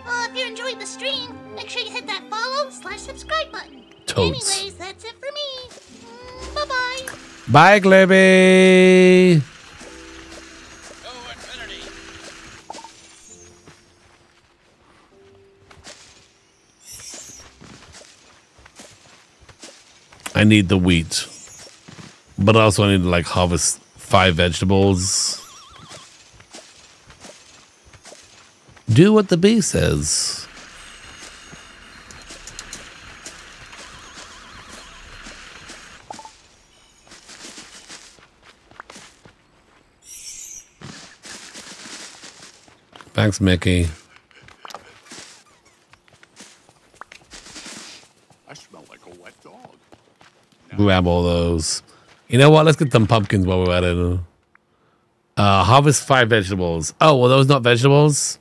Uh, if you enjoyed the stream, make sure you hit that follow slash subscribe button. Totes. Anyways, that's it for me. Mm, bye-bye. Bye, Globby. I need the wheat. But also I need to like harvest five vegetables. Do what the bee says. Thanks, Mickey. I smell like a wet dog. Grab all those. You know what? Let's get some pumpkins while we're at it. Uh, harvest five vegetables. Oh, well, those not vegetables?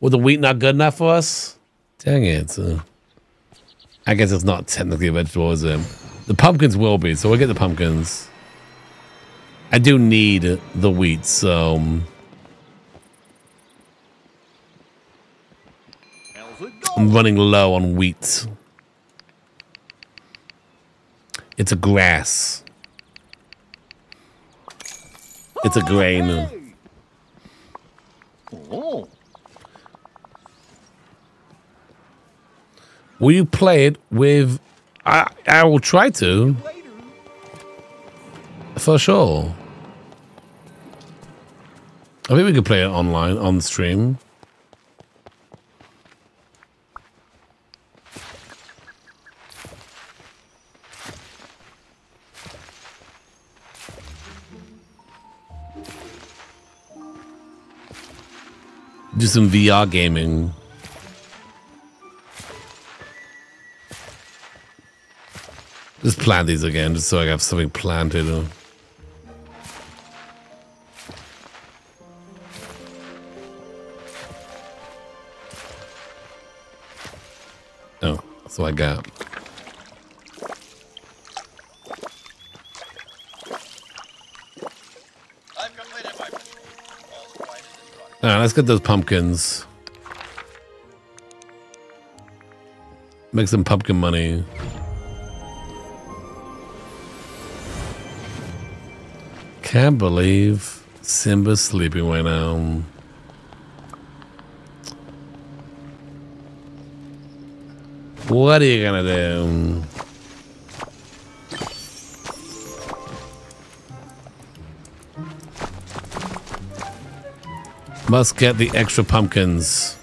Well, the wheat not good enough for us? Dang it. Uh, I guess it's not technically a vegetable, is it? The pumpkins will be, so we'll get the pumpkins. I do need the wheat, so... um, I'm running low on wheat. It's a grass. It's a grain. Will you play it with? I I will try to. For sure. I think we could play it online on stream. Do some VR gaming. Just plant these again, just so I have something planted. Oh, that's what I got. All right, let's get those pumpkins. Make some pumpkin money. Can't believe Simba's sleeping right now. What are you gonna do? Must get the extra pumpkins.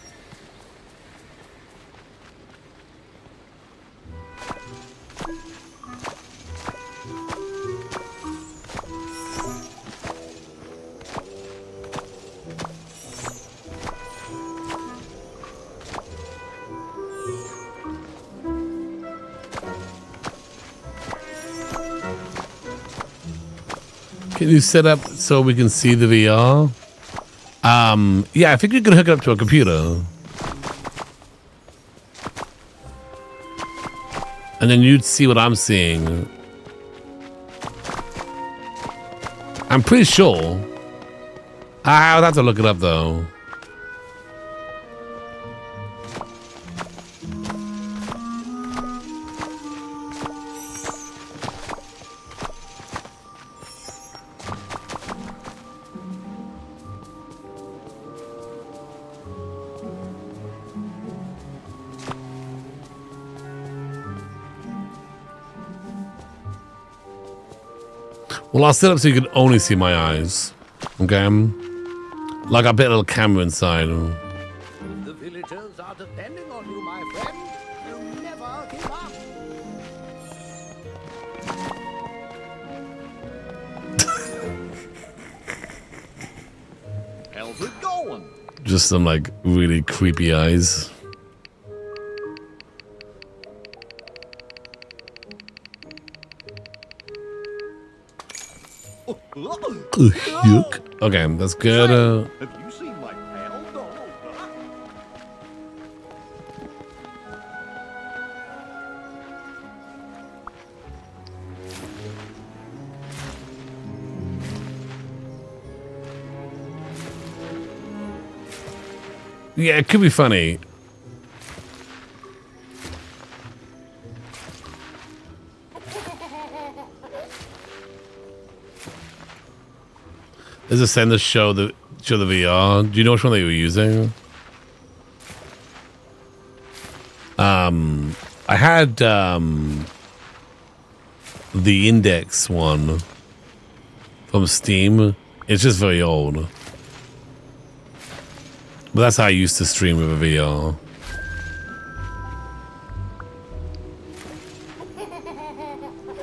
Can you set up so we can see the VR? Um, yeah, I think you can hook it up to a computer. And then you'd see what I'm seeing. I'm pretty sure. I would have to look it up though. Well, I'll set up so you can only see my eyes. Okay? Like I put a little camera inside. The villagers are depending on you, my friend. You never give up. How's it going? Just some like really creepy eyes. Ugh, yuck. Okay, good. Uh, yeah, it could be funny. There's a send to show the show the VR. Do you know which one they were using? Um, I had um the index one from Steam. It's just very old. But that's how I used to stream with a VR.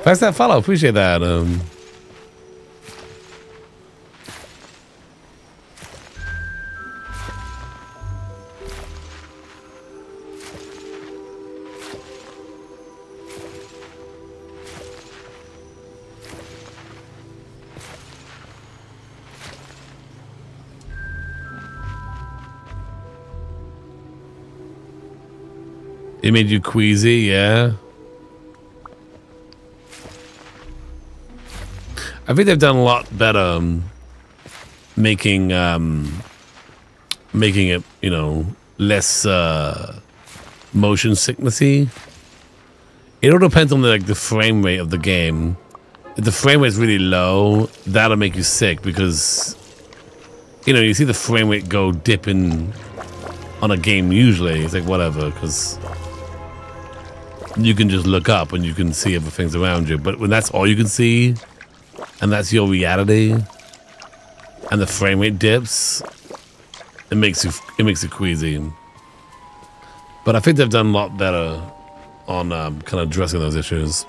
Thanks that follow. Appreciate that. Um, it made you queasy, yeah. I think they've done a lot better um, making um, making it, you know, less uh, motion sicknessy. It all depends on the, like the frame rate of the game. If the frame rate is really low, that'll make you sick because you know you see the frame rate go dipping on a game usually. It's like whatever because you can just look up and you can see everything's around you. But when that's all you can see, and that's your reality, and the frame rate dips, it makes you it makes you queasy. But I think they've done a lot better on um, kind of addressing those issues.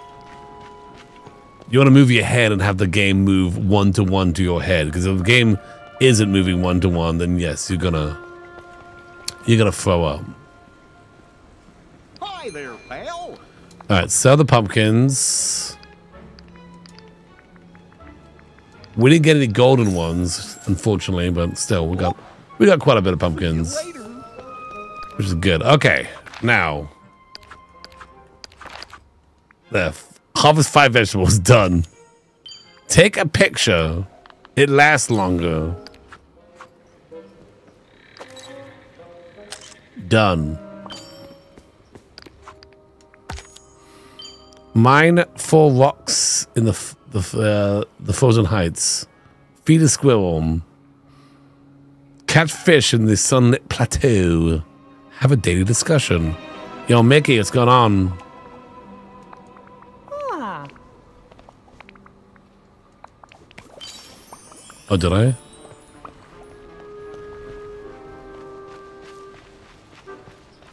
You want to move your head and have the game move one to one to your head because if the game isn't moving one to one, then yes, you're gonna you're gonna throw up. Hi there, pal. All right, sell the pumpkins. We didn't get any golden ones, unfortunately, but still, we got we got quite a bit of pumpkins, which is good. Okay, now the harvest five vegetables done. Take a picture. It lasts longer. Done. Mine four rocks in the the uh, the frozen heights. Feed a squirrel. Catch fish in the sunlit plateau. Have a daily discussion. Yo, Mickey, what's going on? Ah, Oh, did I?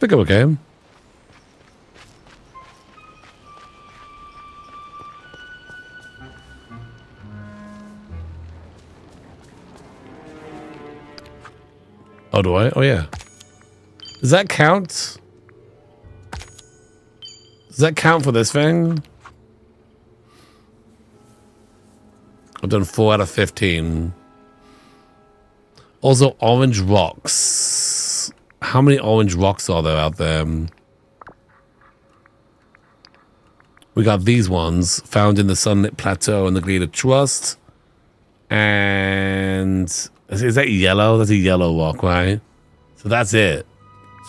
Pick up a okay. Oh, do I? Oh, yeah. Does that count? Does that count for this thing? I've done four out of 15. Also, orange rocks. How many orange rocks are there out there? We got these ones found in the Sunlit Plateau and the Greater Trust. And is, is that yellow? That's a yellow rock, right? So that's it.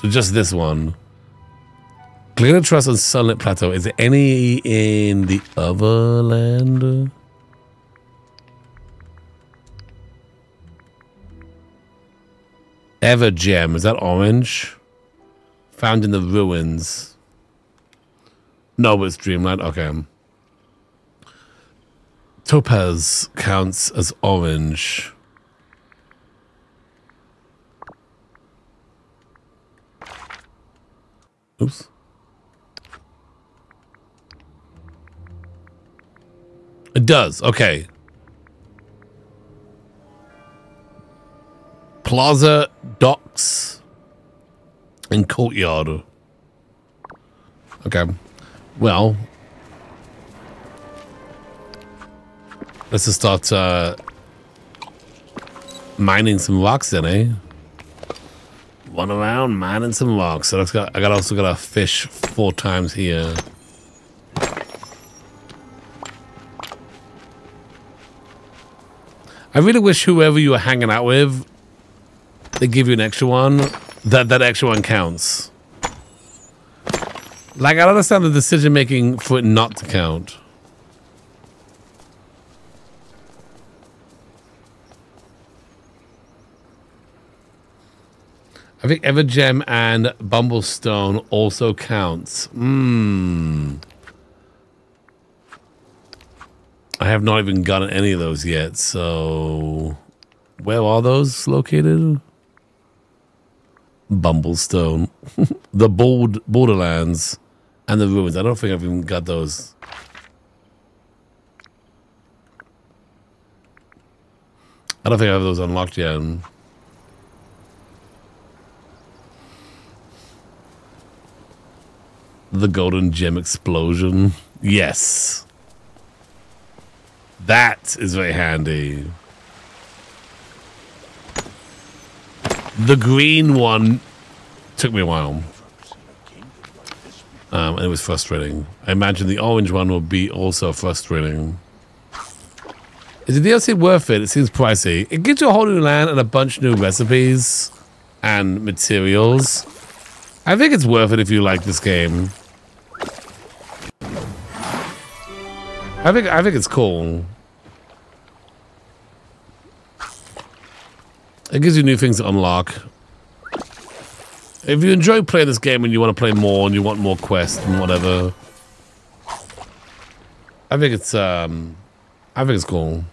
So just this one. Glitter Trust on Sunlit Plateau. Is there any in the other land? Ever Gem. Is that orange? Found in the ruins. No, it's Dreamland. Okay. Topaz counts as orange. Oops. It does. Okay. Plaza, docks, and courtyard. Okay. Well, let's just start uh, mining some rocks then, eh? Run around mining some rocks. So that's got, I got also got to fish four times here. I really wish whoever you were hanging out with, they give you an extra one. That that extra one counts. Like I understand the decision making for it not to count. I think Evergem and Bumblestone also counts. Hmm. I have not even gotten any of those yet, so where are those located? Bumblestone, the bold Borderlands, and the ruins. I don't think I've even got those. I don't think I have those unlocked yet. The golden gem explosion. Yes. That is very handy. The green one took me a while. Um, and it was frustrating. I imagine the orange one will be also frustrating. Is the DLC worth it? It seems pricey. It gives you a whole new land and a bunch of new recipes and materials. I think it's worth it if you like this game. I think I think it's cool. It gives you new things to unlock. If you enjoy playing this game and you want to play more and you want more quests and whatever, I think it's um, I think it's cool.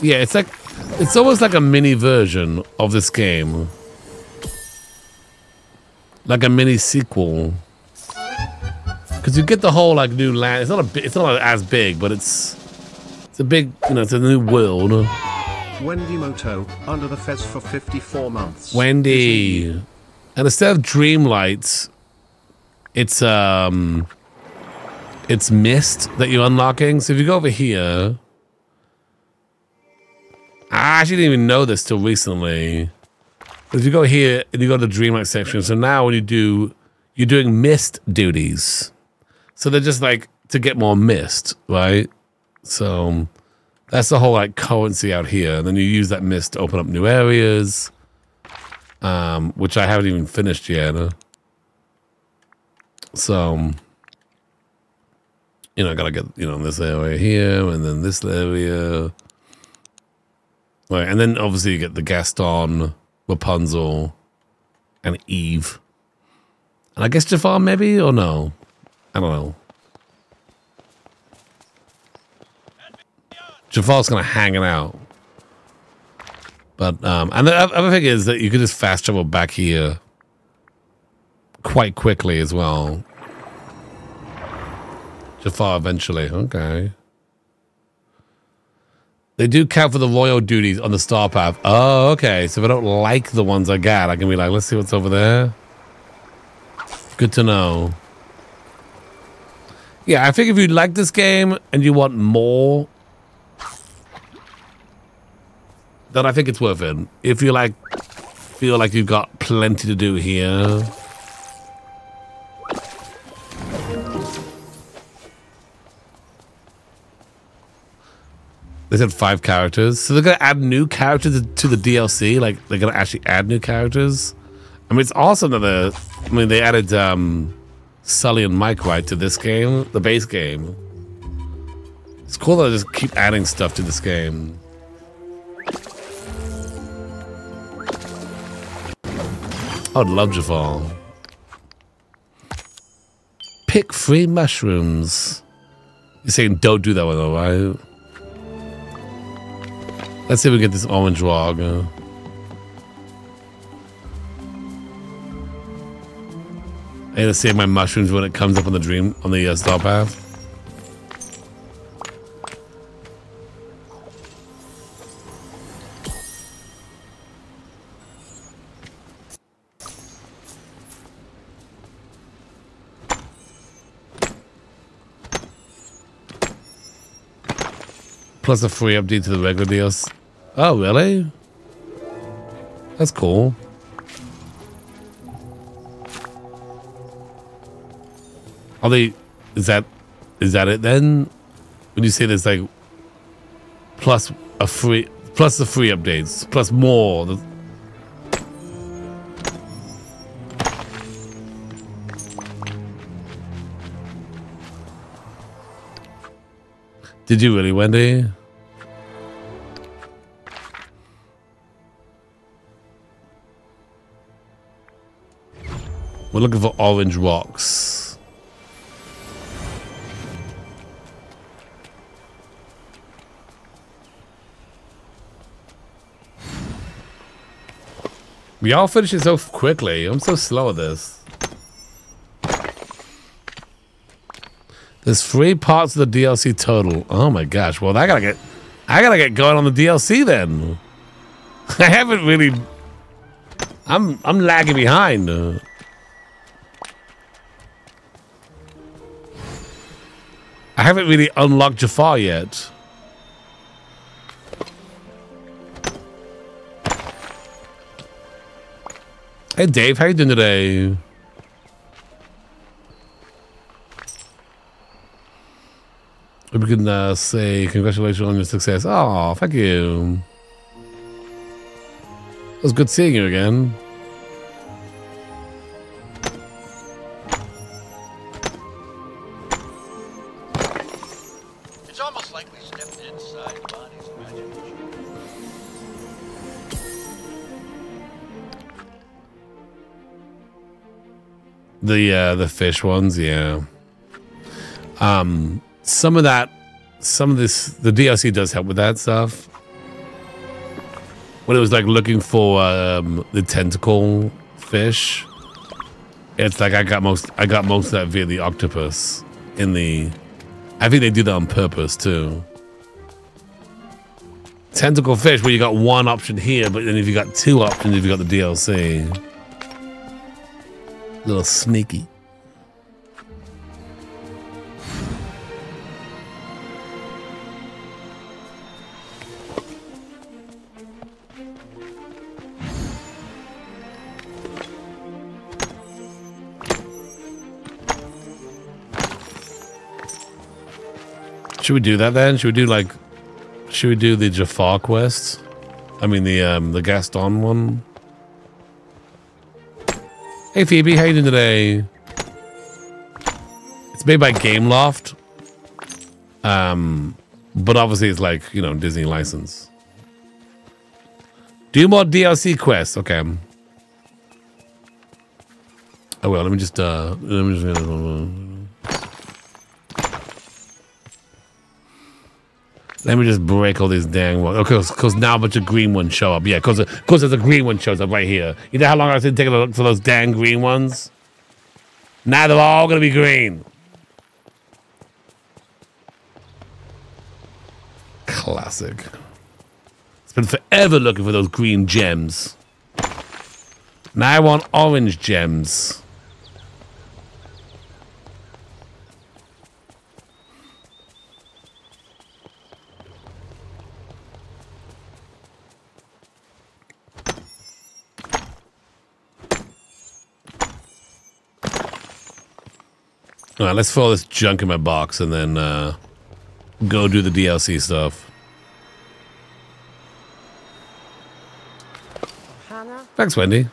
Yeah, it's like it's almost like a mini version of this game, like a mini sequel. Because you get the whole like new land. It's not a it's not as big, but it's it's a big you know it's a new world. Wendy Moto, under the fez for 54 months. Wendy. And instead of dream lights, it's um it's mist that you're unlocking. So if you go over here. I actually didn't even know this till recently. If you go here and you go to the dreamlight section, so now when you do you're doing mist duties. So they're just like to get more mist, right? So that's the whole like currency out here. And then you use that mist to open up new areas, um, which I haven't even finished yet. So, you know, I gotta get, you know, this area here and then this area. Right, and then obviously you get the Gaston, Rapunzel, and Eve. And I guess Jafar maybe, or no? I don't know. Jafar's kind of hanging out. But, um, and the other thing is that you could just fast travel back here quite quickly as well. Jafar eventually. Okay. They do count for the royal duties on the star path. Oh, okay. So if I don't like the ones I got, I can be like, let's see what's over there. Good to know. Yeah, I think if you like this game and you want more, then I think it's worth it. If you like, feel like you've got plenty to do here. They said five characters, so they're gonna add new characters to the DLC. Like they're gonna actually add new characters. I mean, it's awesome that the. I mean, they added um, Sully and Mike right to this game, the base game. It's cool that they just keep adding stuff to this game. I would love Jafar. Pick free mushrooms. You're saying don't do that one though, right? Let's see if we get this orange log. Uh, I to save my mushrooms when it comes up on the dream on the uh, star path. Plus a free update to the regular deals. Oh, really? That's cool. Are they? Is that? Is that it then? When you say there's like plus a free plus the free updates plus more. Did you really, Wendy? We're looking for orange rocks. We all finish it so quickly. I'm so slow at this. There's three parts of the DLC total. Oh my gosh. Well, I gotta get, I gotta get going on the DLC then. I haven't really. I'm I'm lagging behind. I haven't really unlocked Jafar yet. Hey Dave, how you doing today? We can uh, say congratulations on your success. Oh, thank you. It was good seeing you again. The uh, the fish ones, yeah. Um, some of that, some of this, the DLC does help with that stuff. When it was like looking for um, the tentacle fish, it's like I got most, I got most of that via the octopus in the. I think they do that on purpose too. Tentacle fish, where you got one option here, but then if you got two options, if you got the DLC, little sneaky. Should we do that then? Should we do like should we do the Jafar quest? I mean the um the Gaston one. Hey Phoebe, how you doing today? It's made by Gameloft. Um but obviously it's like, you know, Disney license. Do more DLC quests. Okay. Oh well, let me just uh let me just Let me just break all these dang ones. Okay, because now a bunch of green ones show up. Yeah, because because there's a green one shows up right here. You know how long I was taking a look for those dang green ones? Now they're all gonna be green. Classic. It's been forever looking for those green gems. Now I want orange gems. All right, let's throw this junk in my box and then uh, go do the DLC stuff. Thanks, Wendy.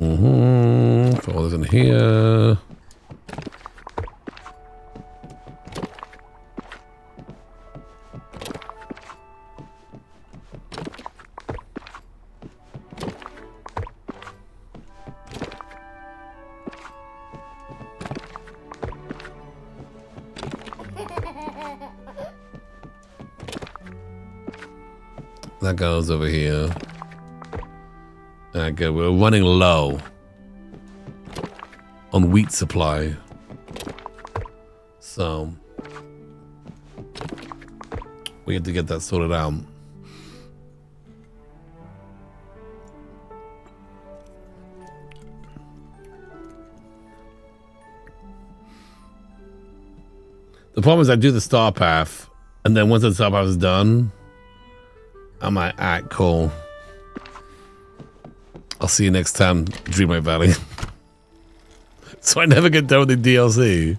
Mm-hmm. Throw all this in here. That goes over here. Okay, we're running low on wheat supply. So we have to get that sorted out. The problem is I do the star path, and then once the star path is done, I'm like, alright, cool. I'll see you next time, Dreamlight Valley. so I never get done with the DLC.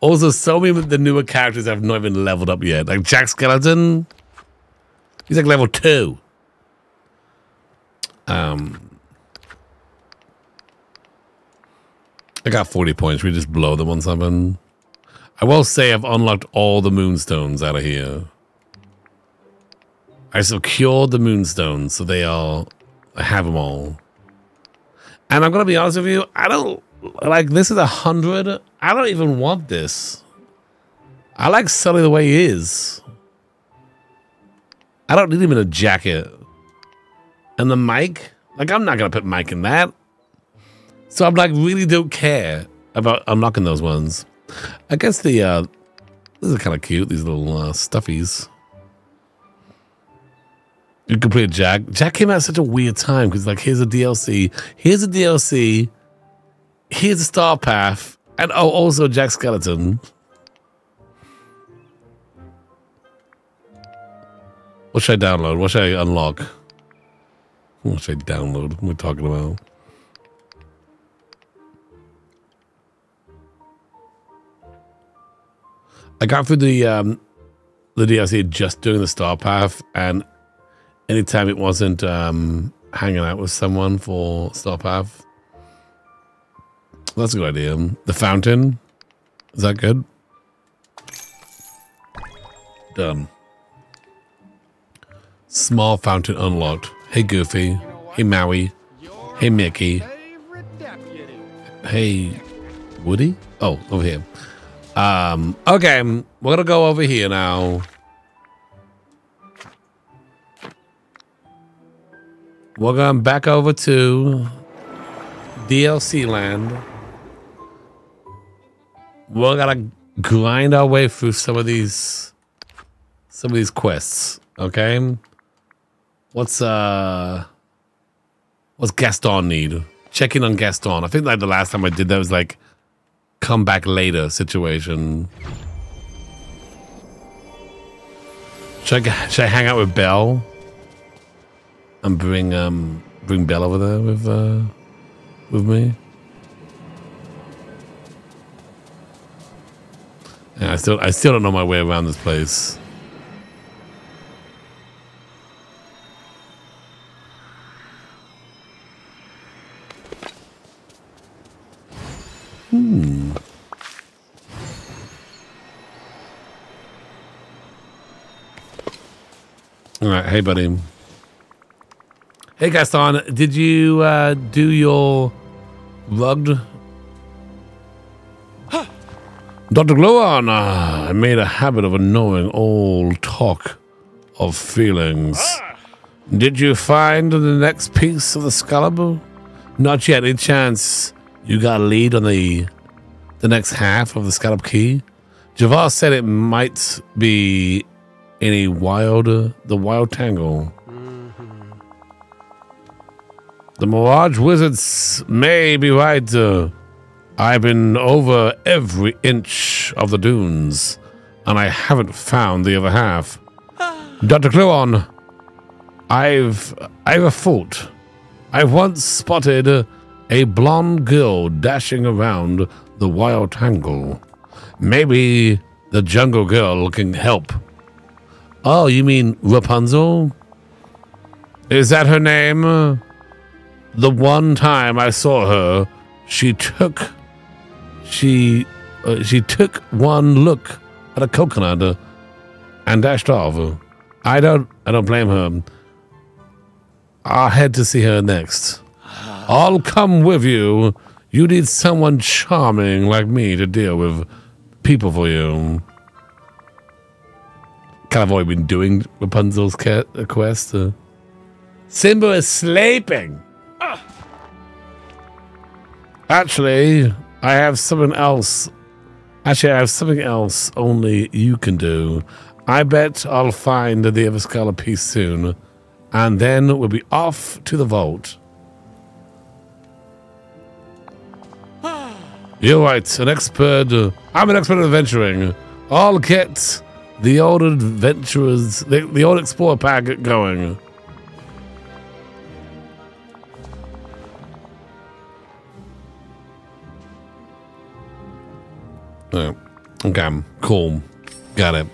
Also, so many of the newer characters have not even leveled up yet. Like Jack Skellington, he's like level two. Um, I got 40 points. We just blow them on something. I will say I've unlocked all the moonstones out of here. I secured the moonstones, so they are I have them all. And I'm gonna be honest with you, I don't like this is a hundred. I don't even want this. I like Sully the way he is. I don't need him in a jacket. And the mic, like I'm not gonna put Mike in that. So I'm like really don't care about unlocking those ones. I guess the uh these are kind of cute, these little uh, stuffies. You can play Jack. Jack came out at such a weird time because, like, here's a DLC, here's a DLC, here's a Star Path, and oh, also Jack Skellington. What should I download? What should I unlock? What should I download? What are I talking about? I got through the um, the DLC just doing the Star Path, and anytime it wasn't um, hanging out with someone for stop Path. That's a good idea. The fountain. Is that good? Done. Small fountain unlocked. Hey Goofy. Hey Maui. Hey Mickey. Hey Woody? Oh, over here. Um, okay, we're gonna go over here now. We're going back over to DLC land. We're gonna grind our way through some of these some of these quests. Okay. What's uh what's Gaston need? Check in on Gaston. I think like the last time I did that was like come back later situation. Should I, should I hang out with Belle? And bring um bring Belle over there with uh with me. Yeah, I still I still don't know my way around this place. Hmm. All right, hey buddy. Hey Gaston, did you uh, do your rugged? Dr. Uh, I made a habit of ignoring all talk of feelings. Did you find the next piece of the Excalibur? Not yet. Any chance you got a lead on the the next half of the Excalibur key? Jafar said it might be any wild, the wild tangle. The Mirage Wizards may be right. Uh, I've been over every inch of the dunes, and I haven't found the other half. Dr. Gluon, I've I've a fault. I once spotted a blonde girl dashing around the wild tangle. Maybe the jungle girl can help. Oh, you mean Rapunzel? Is that her name? The one time I saw her, she took she uh, she took one look at a coconut uh, and dashed off. I don't I don't blame her. I'll head to see her next. I'll come with you. You need someone charming like me to deal with people for you. Kind of already been doing Rapunzel's quest. Uh. Simba is sleeping. Actually, I have something else. Actually, I have something else only you can do. I bet I'll find the Everscala piece soon, and then we'll be off to the vault. You're right, an expert. uh, I'm an expert at adventuring. I'll get the old adventurers, the, the old explorer pack going. Oh, okay, cool. Got it.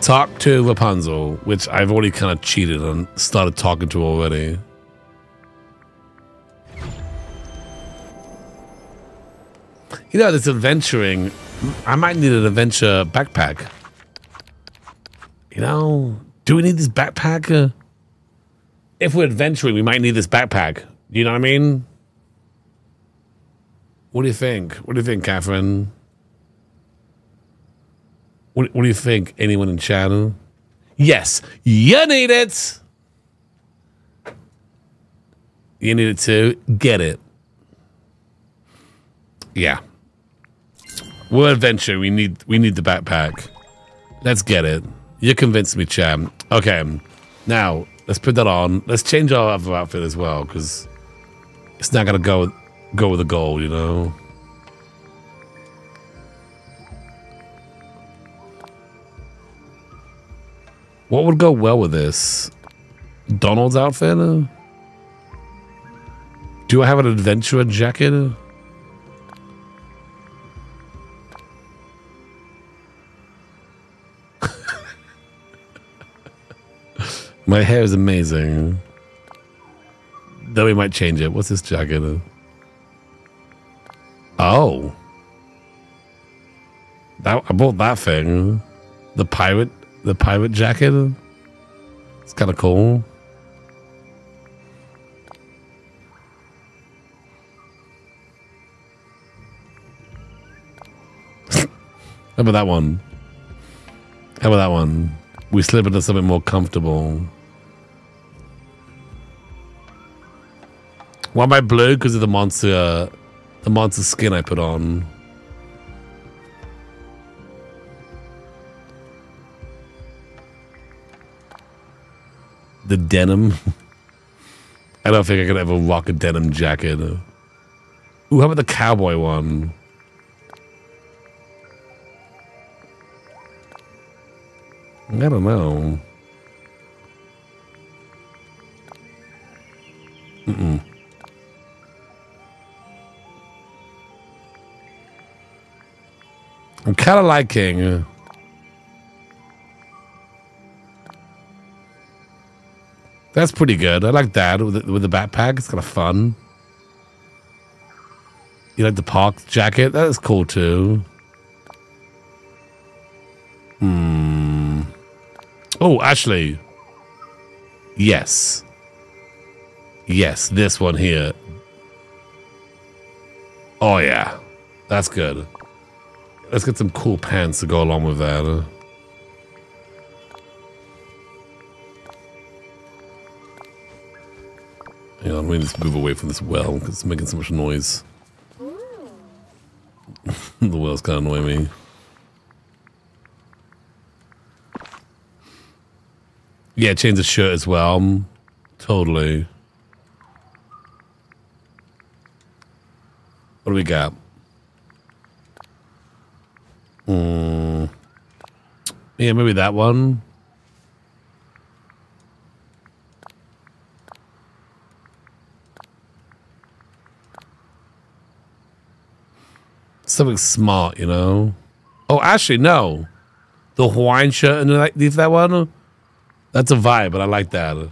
Talk to Rapunzel, which I've already kind of cheated and started talking to already. You know, this adventuring, I might need an adventure backpack. You know, do we need this backpack? Uh, if we're adventuring, we might need this backpack. You know what I mean? What do you think? What do you think, Catherine? What, what do you think? Anyone in chat? Yes, you need it. You need it too. Get it. Yeah. We're adventure. We need we need the backpack. Let's get it. You convinced me, champ. Okay. Now let's put that on. Let's change our other outfit as well because it's not gonna go go with the gold, you know. What would go well with this? Donald's outfit? Do I have an adventurer jacket? My hair is amazing. Then we might change it. What's this jacket? Oh. That I bought that thing. The pirate the pirate jacket. It's kinda cool. How about that one? How about that one? We slip into something more comfortable. Why am I blue? Because of the monster, the monster skin I put on. The denim. I don't think I could ever rock a denim jacket. Ooh, how about the cowboy one? I don't know. Mm-mm. I'm kind of liking. That's pretty good. I like that with the, with the backpack. It's kind of fun. You like the park jacket? That is cool too. Hmm. Oh, Ashley. Yes. Yes, this one here. Oh yeah, that's good. Let's get some cool pants to go along with that. Hang on, we need to move away from this well because it's making so much noise. the well's kind of annoying me. Yeah, change the shirt as well. Mm, Totally. What do we got? Mm. Yeah, maybe that one. Something smart, you know. Oh, actually, no. The Hawaiian shirt and like that one. That's a vibe, but I like that.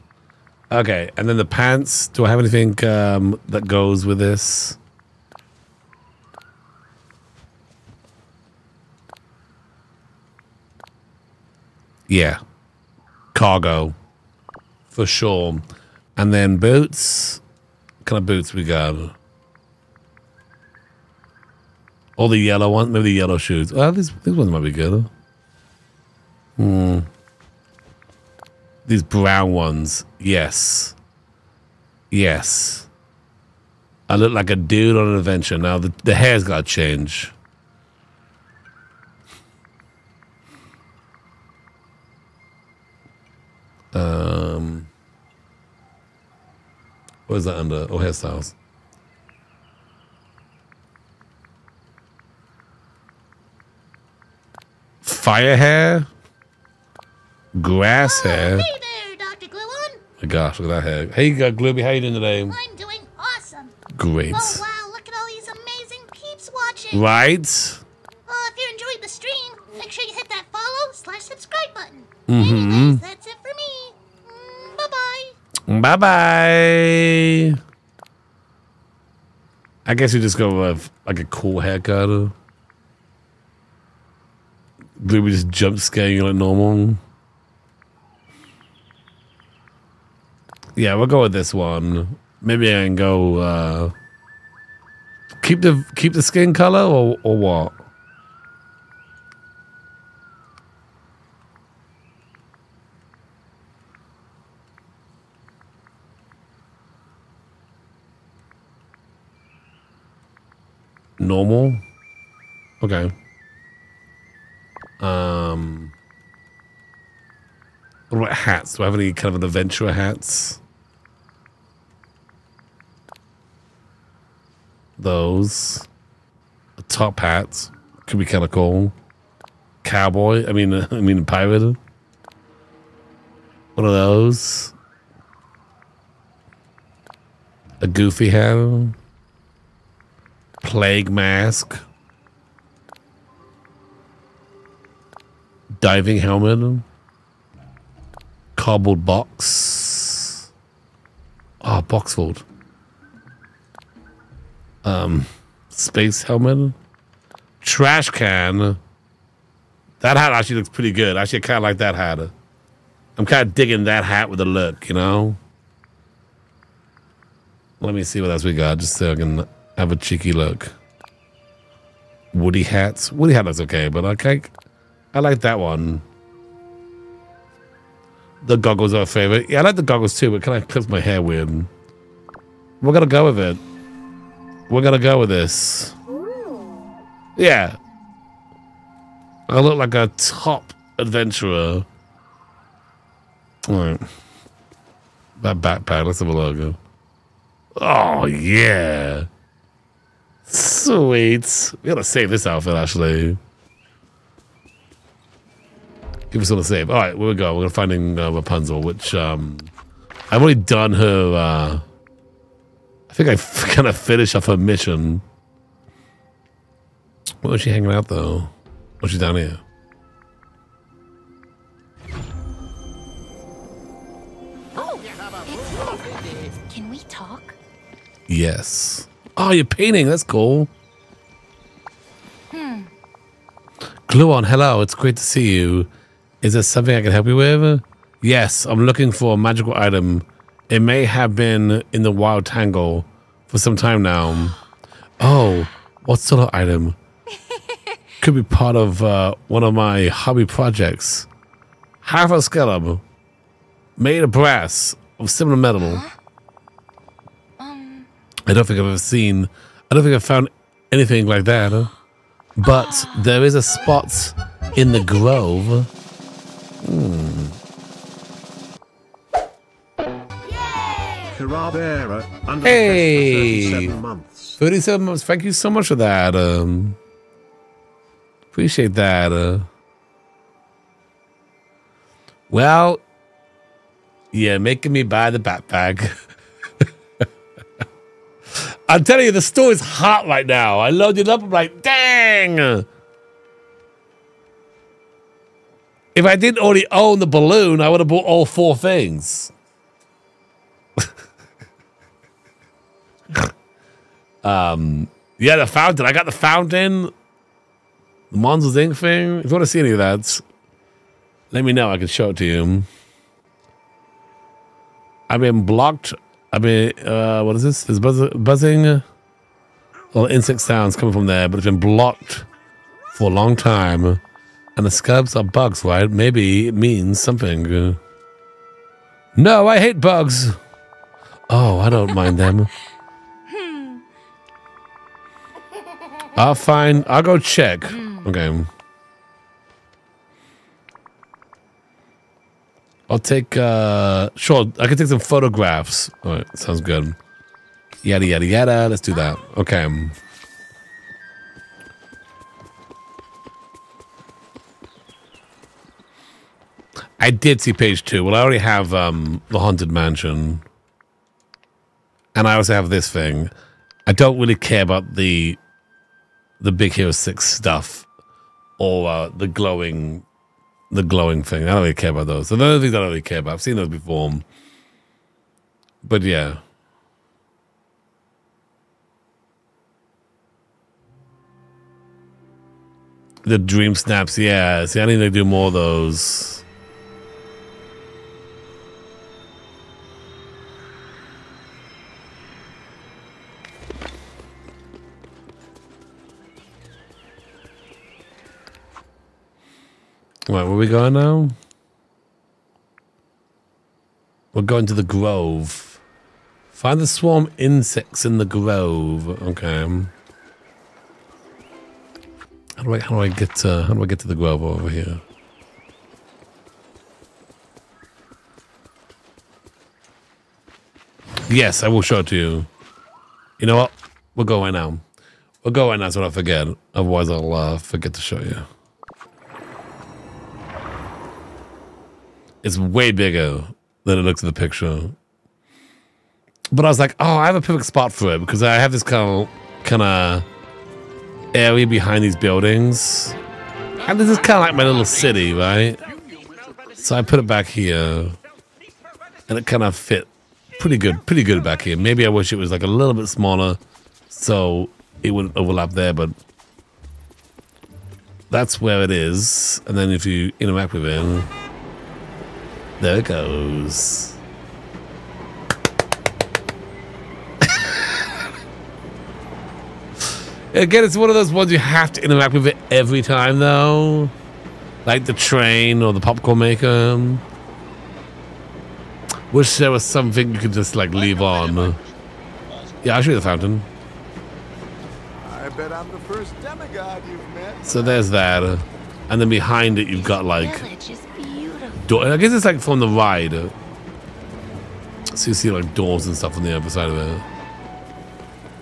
Okay, and then the pants. Do I have anything um, that goes with this? Yeah, cargo for sure. And then boots. What kind of boots we got? All the yellow ones, maybe the yellow shoes. Well, these these ones might be good. Hmm. These brown ones, yes, yes. I look like a dude on an adventure. Now the the hair's got to change. Um, what is that under? Oh, hairstyles. Fire hair, grass hair. Hey there, Dr. Gluon. My gosh, look at that hair. Hey, Glooby, how you doing today? I'm doing awesome. Great. Oh, wow, look at all these amazing peeps watching. Right? Oh, if you enjoyed the stream, make sure you hit that follow slash subscribe button. Mm-hmm. Anyways, that's it for me. Mm, bye-bye. Bye bye. I guess you just go with like a cool haircut. Glooby just jump scare you like normal. Yeah, we'll go with this one. Maybe I can go uh keep the keep the skin color or or what? Normal? Okay. Um what about hats? Do I have any kind of an adventurer hats? Those. Top hats. Could be kind of cool. Cowboy. I mean, I mean, pirate. One of those. A goofy hat. Plague mask. Diving helmet. Cardboard box. Oh, box vault. Um, space helmet. Trash can. That hat actually looks pretty good. Actually, I kind of like that hat. I'm kind of digging that hat with the look, you know? Let me see what else we got, just so I can have a cheeky look. Woody hats. Woody hat looks okay, but okay. I like that one. The goggles are a favorite. Yeah, I like the goggles too, but can I clip my hair weird? We're gonna go with it. We're gonna go with this. Yeah. I look like a top adventurer. Alright. That backpack, let's have a logo. Oh yeah. Sweet. We gotta save this outfit actually. Give us all the save. Alright, where we go? We're gonna finding uh, Rapunzel, which um I've already done her uh I think I kind of finished off her mission. Where was she hanging out though? Was she down here? Can we talk? Yes. Oh, you're painting. That's cool. Hmm. Gluon, hello. It's great to see you. Is there something I can help you with? Yes, I'm looking for a magical item. It may have been in the wild tangle for some time now. Oh, what sort of item? Could be part of uh, one of my hobby projects. Half a skeleton made of brass of similar metal. I don't think I've ever seen. I don't think I've found anything like that. huh? But there is a spot in the grove. Hmm. Carabera, under Hey! 37 months. 37 months. Thank you so much for that. Um, appreciate that. Uh, well, yeah, making me buy the backpack. I'm telling you, the store is hot right now. I loaded up. I'm like, dang. If I didn't already own the balloon, I would have bought all four things. um, yeah, the fountain. I got the fountain. The Monsters Inc. thing. If you want to see any of that, let me know. I can show it to you. I've been blocked. I've been, uh, what is this? There's buzz- buzzing. Well, insect sounds coming from there, but it's been blocked for a long time. And the scabs are bugs, right? Maybe it means something. No, I hate bugs. Oh, I don't mind them. I'll find, I'll go check. Okay. I'll take, uh, sure, I can take some photographs. All right, sounds good. Yada, yada, yada. Let's do that. Okay. I did see page two. Well, I already have um, the Haunted Mansion. And I also have this thing. I don't really care about the the Big Hero 6 stuff or uh, the glowing the glowing thing. I don't really care about those. So those are things I don't really care about. I've seen those before. But yeah. The dream snaps, yeah. See, I need to do more of those. Where are we going now? We're going to the grove. Find the swarm insects in the grove. Okay. How do I how do I get to how do I get to the grove over here? Yes, I will show it to you. You know what? We'll go right now. We'll go right now so I forget. Otherwise I'll uh, forget to show you. It's way bigger than it looks in the picture. But I was like, oh, I have a perfect spot for it because I have this kind of kind of area behind these buildings. And this is kind of like my little city, right? So I put it back here. And it kind of fit pretty good, pretty good back here. Maybe I wish it was like a little bit smaller so it wouldn't overlap there, but that's where it is. And then if you interact with it, there it goes. Again, it's one of those ones you have to interact with it every time, though. Like the train or the popcorn maker. Wish there was something you could just, like, leave on. Yeah, I'll show you the fountain. I bet I'm the first demigod you've met. So there's that. And then behind it, you've got, like... Door I guess it's, like, from the ride. So you see, like, doors and stuff on the other side of it.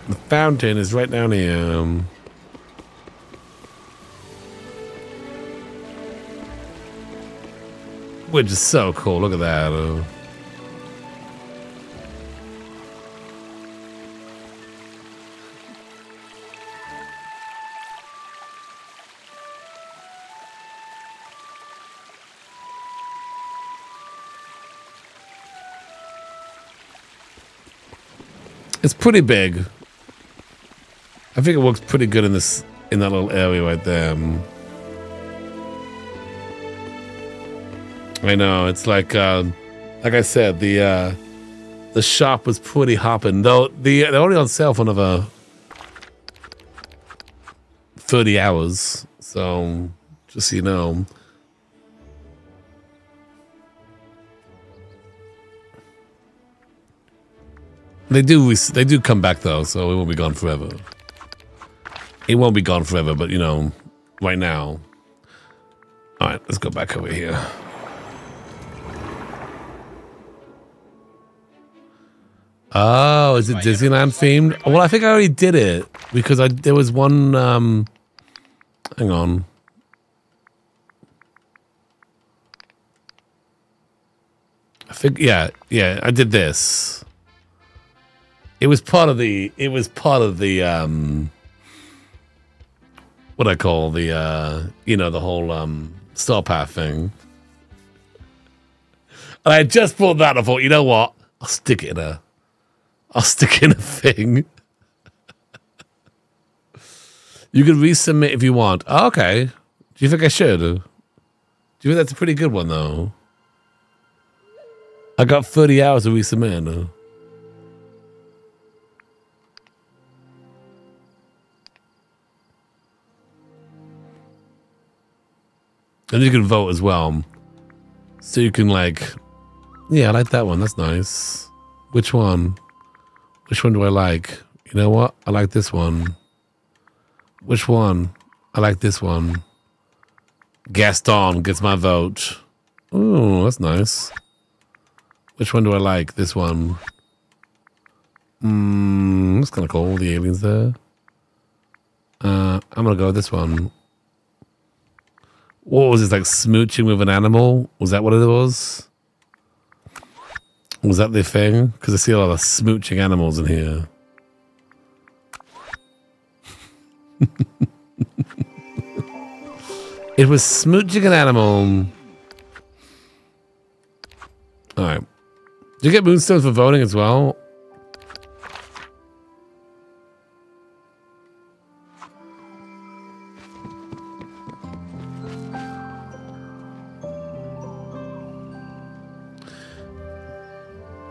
The fountain is right down here. Which is so cool. Look at that. It's pretty big. I think it works pretty good in this in that little area right there. Um, I know it's like uh, like I said, the uh, the shop was pretty hopping. Though the they're only on sale for another thirty hours, so just so you know. They do they do come back though, so it won't be gone forever. It won't be gone forever, but you know, right now. All right, let's go back over here. Oh, is it Disneyland themed? Well, I think I already did it because I there was one. Um, hang on. I think yeah, yeah, I did this. It was part of the. It was part of the. um What I call the. uh You know the whole um Star Path thing. And I just thought that. I thought, you know what? I'll stick it in a. I'll stick in a thing. You can resubmit if you want. Oh, okay. Do you think I should? Do you think that's a pretty good one though? I got 30 hours to resubmit. And you can vote as well. So you can like Yeah, I like that one. That's nice. Which one? Which one do I like? You know what? I like this one. Which one? I like this one. Gaston gets my vote. Oh, that's nice. Which one do I like? This one. Hmm, that's kind of cool. The aliens there. Uh, I'm gonna go with this one. What was this like smooching with an animal? Was that what it was? Was that the thing? Because I see a lot of smooching animals in here. it was smooching an animal. All right. Did you get moonstones for voting as well?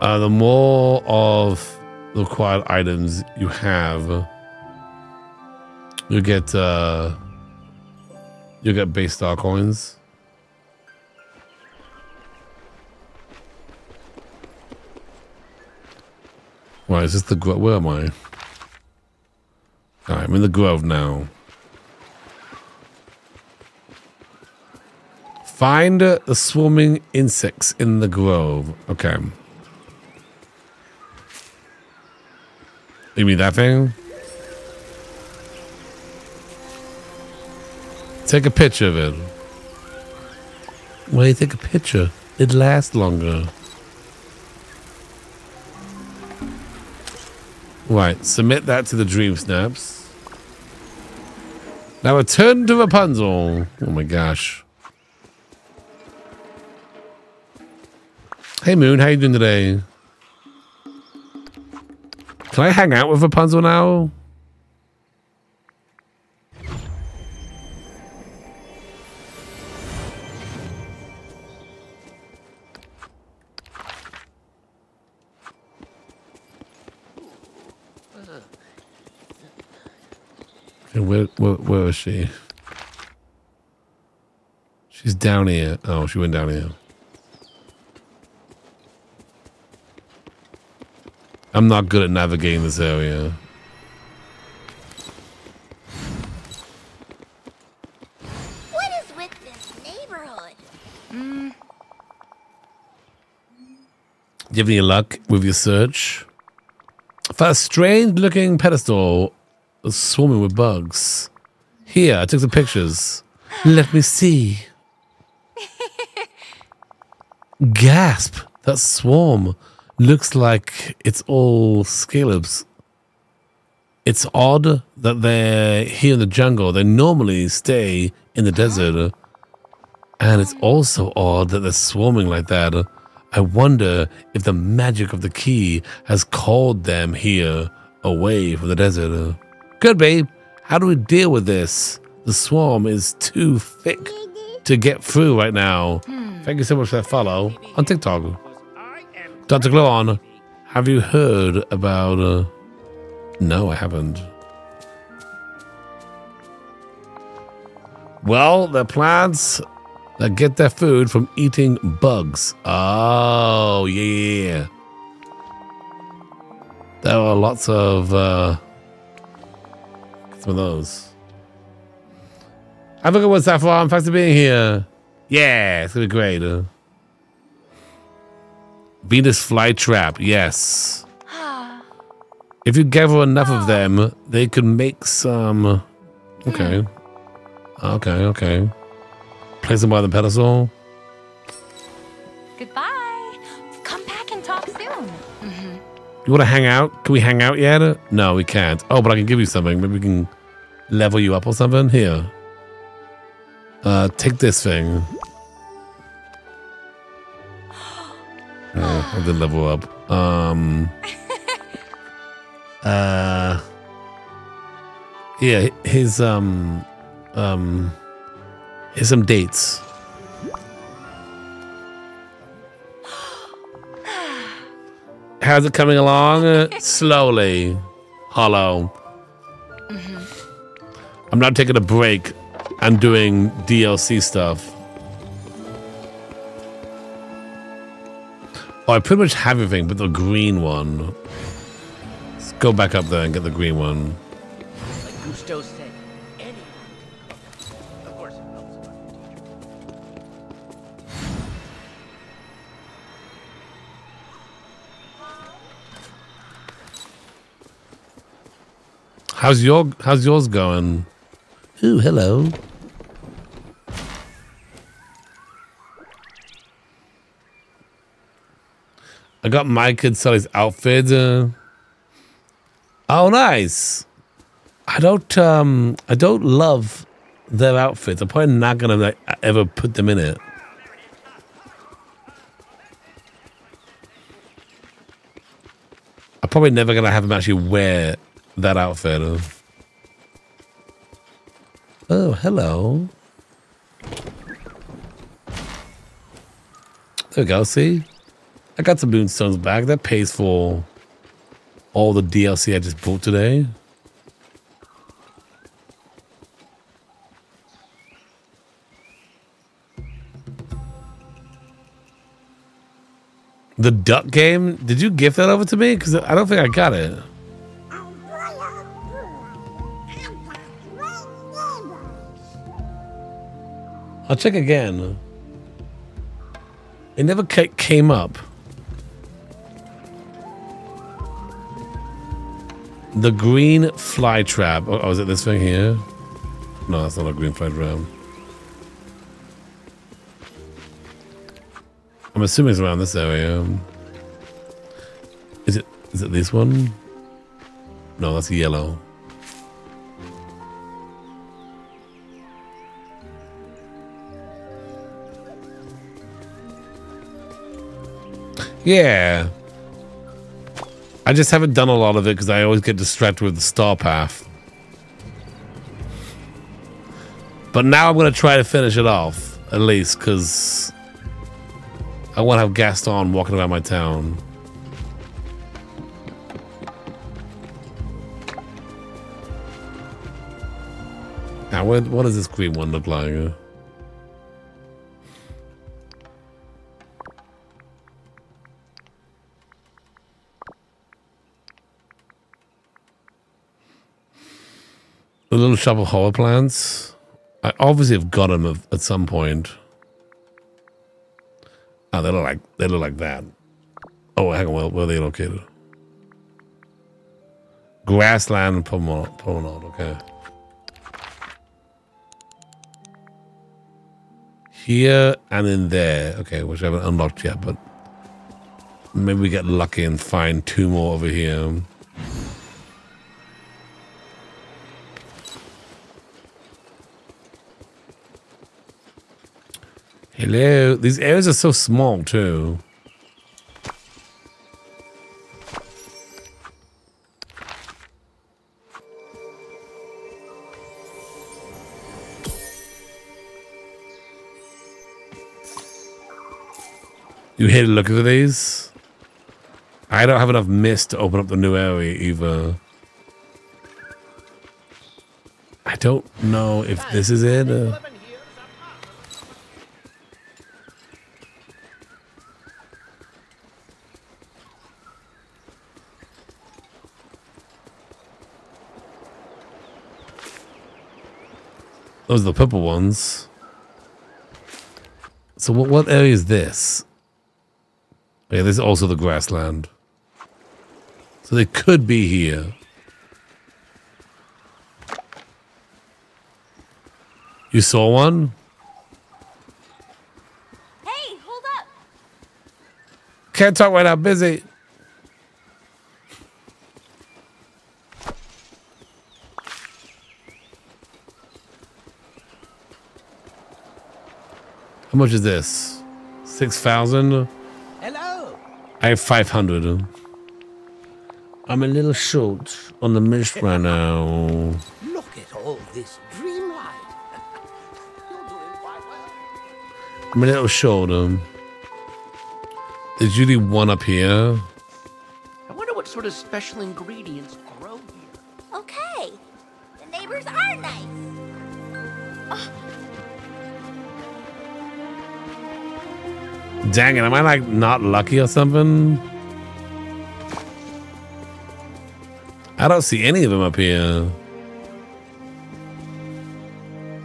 Uh, the more of the required items you have, you get uh, you get base star coins. Why is this the grove? Where am I? Right, I'm in the grove now. Find the swarming insects in the grove. Okay. You mean that thing? Take a picture of it. Why you take a picture? It lasts longer. Right, submit that to the Dream Snaps. Now return to Rapunzel. Oh my gosh. Hey Moon, how you doing today? Can I hang out with Rapunzel now? Where, where, where is she? She's down here. Oh, she went down here. I'm not good at navigating this area. What is with this neighborhood? Mm, Do you have any luck with your search? For a strange looking pedestal swarming with bugs. Here, I took some pictures. Let me see. Gasp! That swarm looks like it's all scarabs. It's odd that they're here in the jungle. They normally stay in the desert. And it's also odd that they're swarming like that. I wonder if the magic of the key has called them here away from the desert. Good, babe. How do we deal with this? The swarm is too thick to get through right now. Hmm. Thank you so much for that follow on TikTok. Dr. Gluon, have you heard about. Uh... No, I haven't. Well, the plants that get their food from eating bugs. Oh, yeah. There are lots of uh, some of those. Have a good one, Saffron. Thanks for being here. Yeah, it's gonna be great. Uh, Venus flytrap, yes. If you gather enough of them, they can make some. Okay. Okay, okay. Place them by the pedestal. Goodbye. Come back and talk soon. hmm You want to hang out? Can we hang out yet? No, we can't. Oh, but I can give you something. Maybe we can level you up or something. Here. Uh, take this thing. Oh, I did level up. Um. Uh. Yeah, his um, um, his some dates. How's it coming along? Uh, slowly. Hollow. I'm not taking a break I'm doing DLC stuff. Oh, I pretty much have everything but the green one. Let's go back up there and get the green one. How's your How's yours going? Ooh, hello. I got my kid Sully's outfit. Uh, oh, nice. I don't um I don't love their outfits. I'm probably not gonna ever put them in it. I'm probably never gonna have them actually wear that outfit. Oh, hello. There we go. See, I got some moonstones back. That pays for all the DLC I just bought today. The duck game? Did you gift that over to me? Because I don't think I got it. I'll check again. It never came up. The green fly trap. Oh, oh, is it this thing here? No, that's not a green fly trap. I'm assuming it's around this area. Is it? Is it this one? No, that's yellow. Yeah. I just haven't done a lot of it because I always get distracted with the star path. But now I'm going to try to finish it off, at least, because I want to have Gaston walking around my town. Now, what, what does this green one look like? Little shop of plants. I obviously have got them at some point. Oh, they look like they look like that. Oh, hang on, where, where are they located? Grassland. Promenade. Okay. Here and in there. Okay, which I haven't unlocked yet, but maybe we get lucky and find two more over here. Hello. These areas are so small too. You hate to look at these? I don't have enough mist to open up the new area either. I don't know if this is it. Uh, Those are the purple ones. So what, what area is this? Yeah, this is also the grassland. So they could be here. You saw one? Hey, hold up. Can't talk right now, busy. How much is this? 6,000? Hello. I have 500. I'm a little short on the mish right now. Look at all this dreamlight. You're doing quite well. I'm a little short. Um, there's usually one up here. I wonder what sort of special ingredients grow here. Okay. The neighbors are nice. Dang it, am I like not lucky or something? I don't see any of them up here.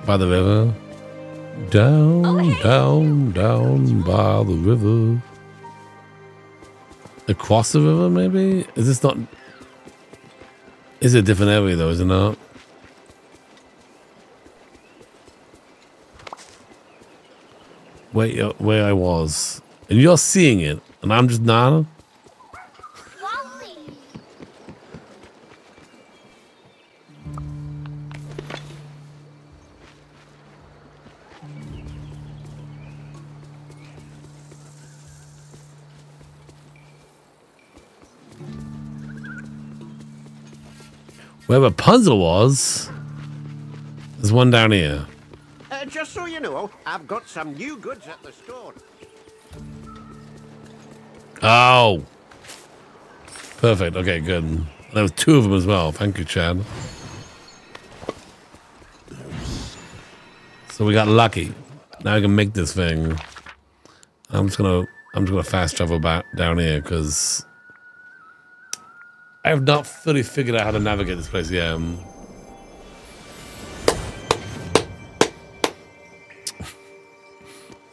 By the river. Down, oh, down, down by the river. Across the river, maybe? Is this not. Is it a different area though, is it not? Where, uh, where I was. And you're seeing it, and I'm just not. Where Rapunzel was, there's one down here. Uh, just so you know, I've got some new goods at the store. Oh. Perfect. Okay, good. There was two of them as well. Thank you, Chad. So we got lucky. Now I can make this thing. I'm just gonna I'm just gonna fast travel back down here because I have not fully figured out how to navigate this place yet.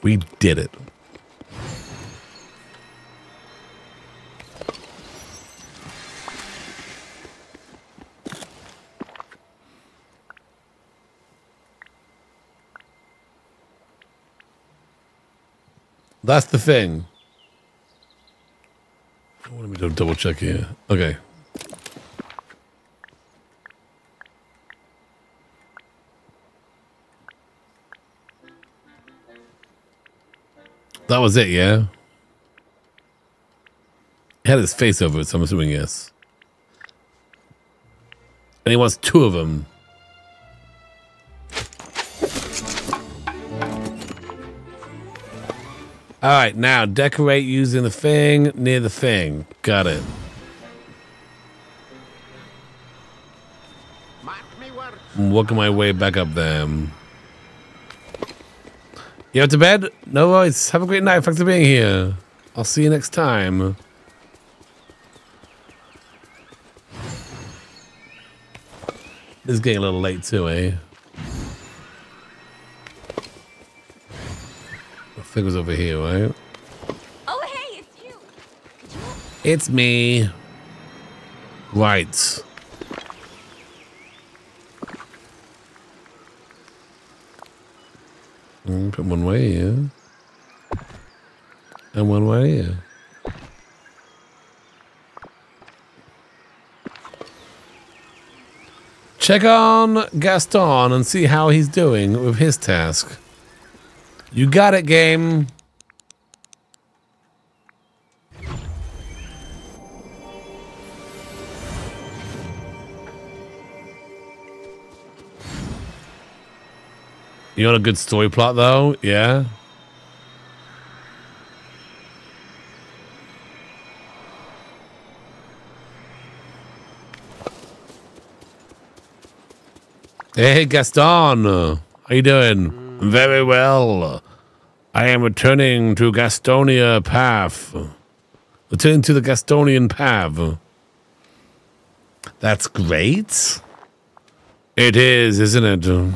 We did it. That's the thing. Let me do- double check here. Okay. That was it, yeah? Had his face over it, so I'm assuming yes. And he wants two of them. All right, now decorate using the thing near the thing. Got it. I'm working my way back up there. You have to bed? No worries. Have a great night. Thanks for being here. I'll see you next time. This is getting a little late too, eh? I think it was over here, right? Oh, hey, it's you. It's me. Right. Mm, Put one way here. And one way here. Check on Gaston and see how he's doing with his task. You got it, game. You want a good story plot, though? Yeah. Hey, Gaston. How you doing? Mm. Very well. I am returning to Gastonia Path. Returning to the Gastonian Path. That's great. It is, isn't it?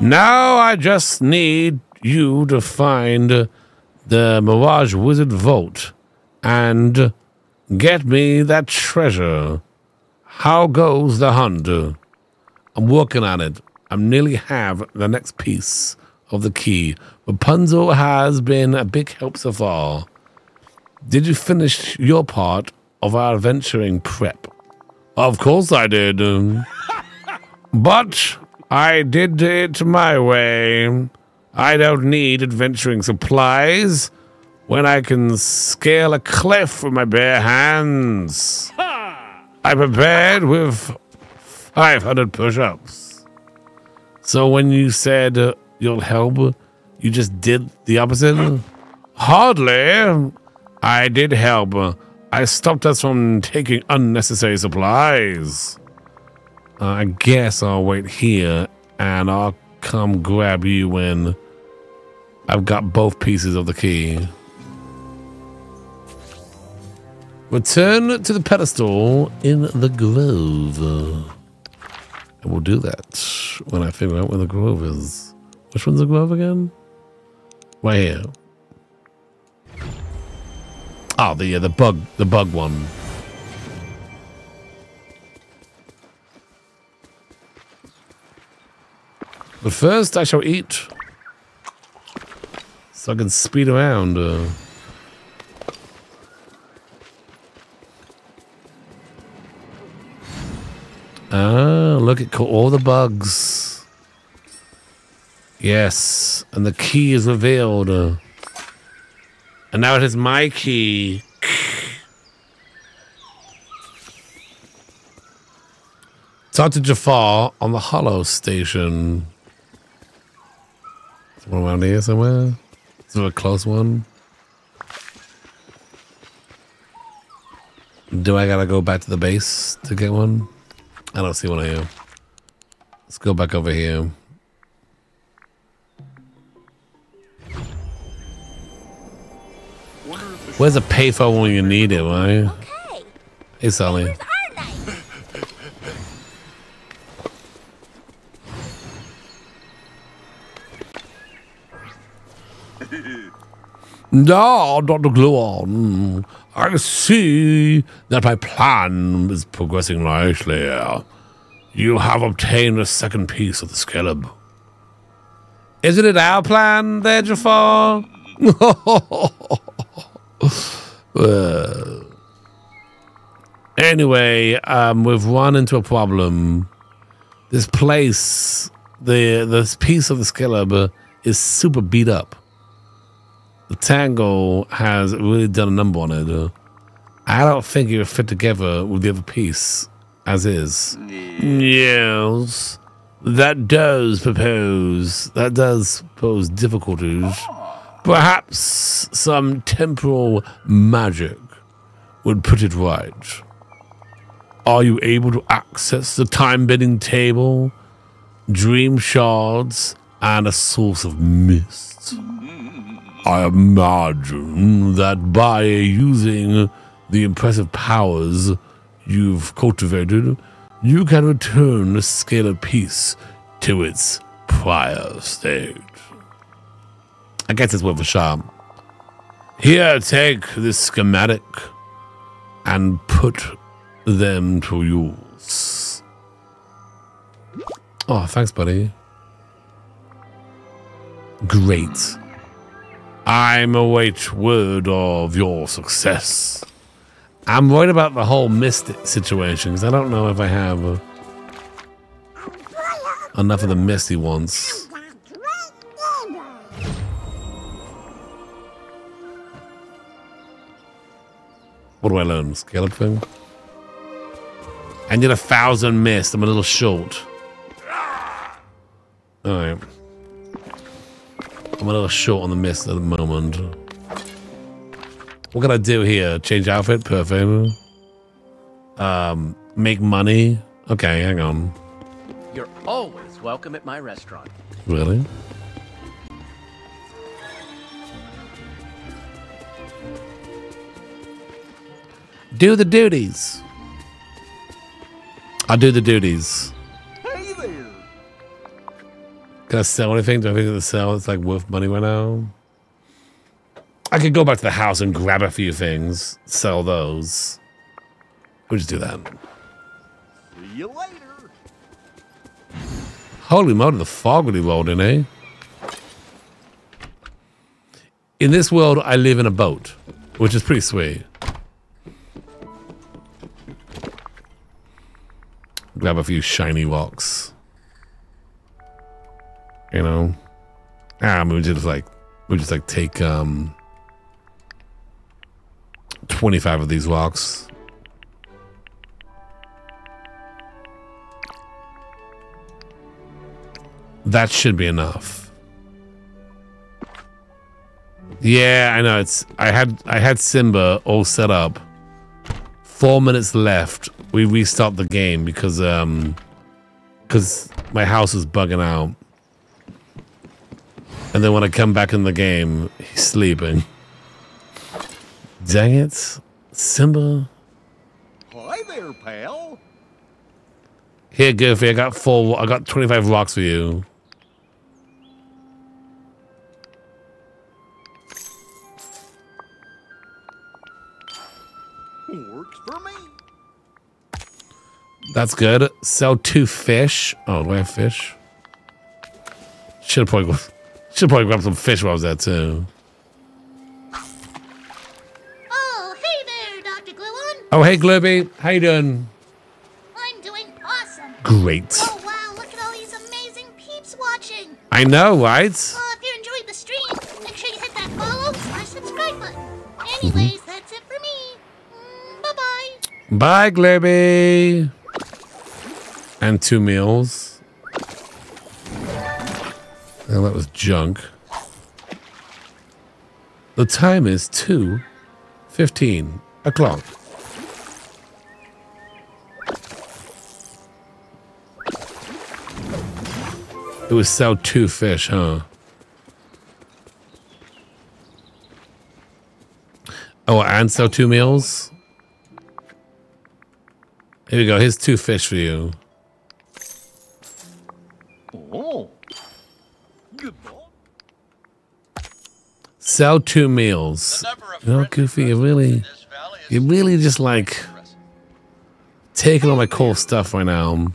Now I just need you to find the Mirage Wizard Vault and get me that treasure. How goes the hunt? I'm working on it. I nearly have the next piece of the key. Rapunzel has been a big help so far. Did you finish your part of our adventuring prep? Of course I did. But I did it my way. I don't need adventuring supplies when I can scale a cliff with my bare hands. I prepared with 500 push ups. So when you said uh, you'll help, you just did the opposite? Hardly. I did help. I stopped us from taking unnecessary supplies. Uh, I guess I'll wait here and I'll come grab you when I've got both pieces of the key. Return to the pedestal in the grove. And we'll do that when I figure out where the grove is. Which one's the grove again? Right here. Oh, the uh, the bug the bug one. But first, I shall eat, so I can speed around. Uh. Ah, look at all the bugs. Yes, and the key is revealed. Uh. And now it is my key. Talk to Jafar on the Hollow Station. One around here somewhere? Is there a close one? Do I gotta go back to the base to get one? I don't see one here. Let's go back over here. Where's a payphone when you need it, right? Okay. Hey, Sally. No, Dr. Gluon. I see that my plan is progressing nicely. You have obtained a second piece of the scarab. Isn't it our plan there, Jafar? Well, anyway, um, we've run into a problem. This place, the this piece of the scarab is super beat up. The Tangle has really done a number on it. I don't think it would fit together with the other piece as is. Yes, that does propose. That does pose difficulties. Perhaps some temporal magic would put it right. Are you able to access the time bending table, dream shards, and a source of mist? I imagine that by using the impressive powers you've cultivated, you can return the scale of peace to its prior state. I guess it's worth a shot. Here, take this schematic and put them to use. Oh, thanks, buddy. Great. I'm await word of your success. I'm worried about the whole mist situation because I don't know if I have uh, enough of the misty ones. What do I learn? Scallop thing? I need a thousand mist. I'm a little short. Alright. I'm a little short on the mist at the moment. What can I do here? Change outfit? Perfect. Um, make money? Okay, hang on. You're always welcome at my restaurant. Really? Do the duties. I'll do the duties. Can I sell anything? Do I think to sell it's like worth money right now? I could go back to the house and grab a few things, sell those. We'll just do that. See you later. Holy moly, the fog really rolled in, eh? In this world, I live in a boat, which is pretty sweet. Grab a few shiny rocks. You know? Ah, we just like we just like take um twenty five of these rocks. That should be enough. Yeah, I know. It's I had I had Simba all set up. Four minutes left. We restart the game because um because my house is bugging out. And then when I come back in the game, he's sleeping. Dang it, Simba. Hi there, pal. Here, Goofy. I got four. I got twenty-five rocks for you. Works for me. That's good. Sell two fish. Oh, do I have fish? Should have probably should probably grab some fish while I was there too. Oh, hey there, Dr. Gluon. Oh, hey, Glooby. How you doing? I'm doing awesome. Great. Oh, wow, look at all these amazing peeps watching. I know, right? Well, if you enjoyed the stream, make sure you hit that follow slash subscribe button. Anyways, that's it for me. Mm, bye-bye. Bye, Glooby. And two meals. Well, that was junk. The time is 2.15 o'clock. It was sell two fish, huh? Oh, and sell two meals? Here we go. Here's two fish for you. Sell two meals. You know, Goofy, you really, you really just like taking all my cool stuff right now.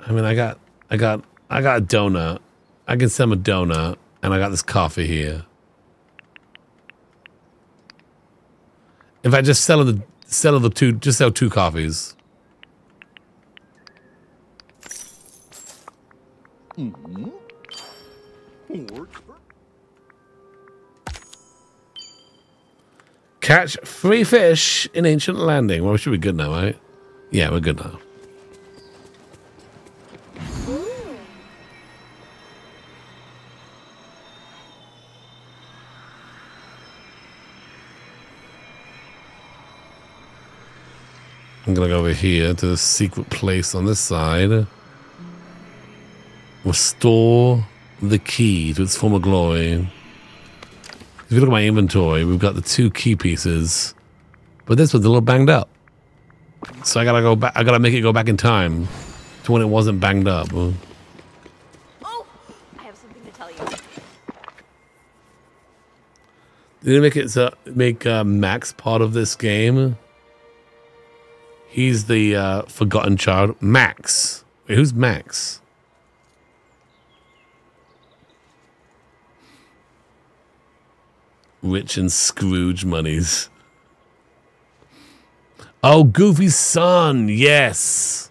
I mean, I got, I got, I got a donut. I can sell a donut, and I got this coffee here. If I just sell the, sell the two, just sell two coffees. Mm-hmm. Works Catch three fish in Ancient Landing. Well, we should be good now, right? Yeah, we're good now. I'm gonna go over here to the secret place on this side. Restore the key to its former glory. If you look at my inventory, we've got the two key pieces, but this one's a little banged up. So I gotta go back. I gotta make it go back in time to when it wasn't banged up. Oh, I have something to tell you. Did they make it so make uh, Max part of this game? He's the uh, forgotten child. Max. Wait, who's Max? Rich and Scrooge monies. Oh, Goofy's son. Yes.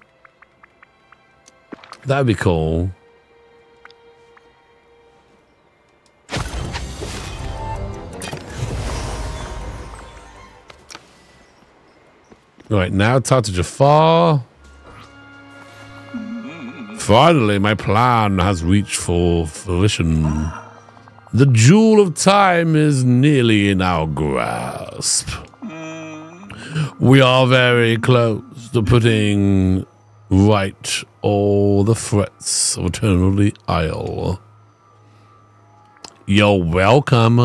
That'd be cool. Right, now talk to Jafar. Finally, my plan has reached full fruition. The jewel of time is nearly in our grasp. We are very close to putting right all the threats of Eternity Isle. You're welcome.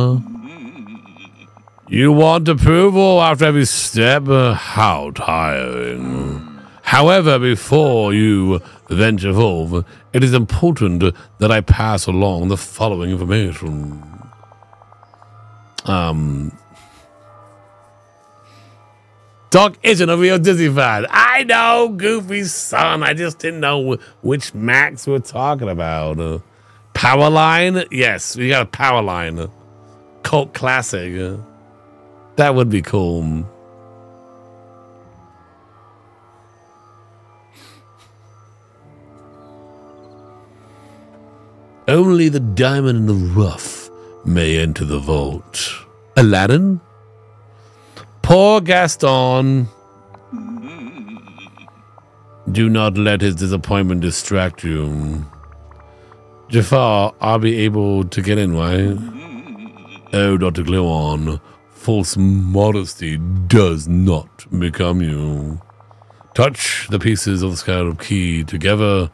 You want approval after every step? How tiring. However, before you venture forth, it is important that I pass along the following information. Um. Doc isn't a real Disney fan. I know, Goofy's son. I just didn't know which Max we're talking about. Powerline? Yes, we got a Powerline. Cult classic. That would be cool. Only the diamond in the rough may enter the vault. Aladdin? Poor Gaston. Do not let his disappointment distract you. Jafar, I'll be able to get in, right? Oh, Dr. Gluon, false modesty does not become you. Touch the pieces of the scarab key together,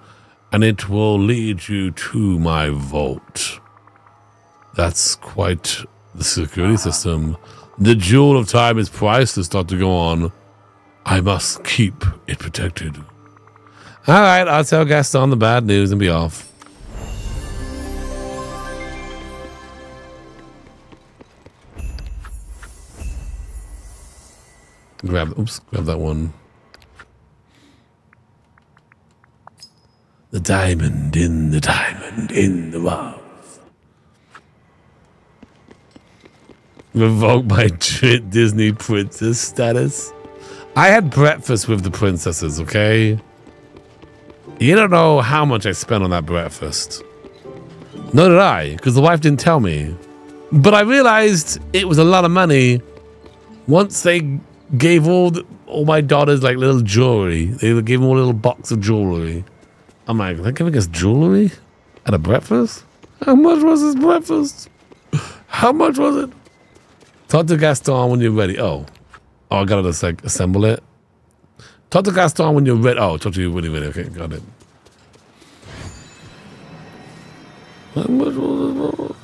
and it will lead you to my vault. That's quite the security system. The jewel of time is priceless, Dr. Gluon. I must keep it protected. All right, I'll tell Gaston the bad news and be off. Grab, oops, grab that one. The diamond in the diamond in the rough. Revoke my Disney princess status. I had breakfast with the princesses, okay? You don't know how much I spent on that breakfast. Nor did I, because the wife didn't tell me. But I realized it was a lot of money once they gave all the, all my daughters like little jewelry. They gave them all a little box of jewelry. I'm like, they're giving us jewelry at a breakfast? How much was this breakfast? How much was it? Talk to Gaston when you're ready. Oh, oh, I gotta just like assemble it. Talk to Gaston when you're ready. Oh, talk to you when you're ready. Okay, got it. How much was it?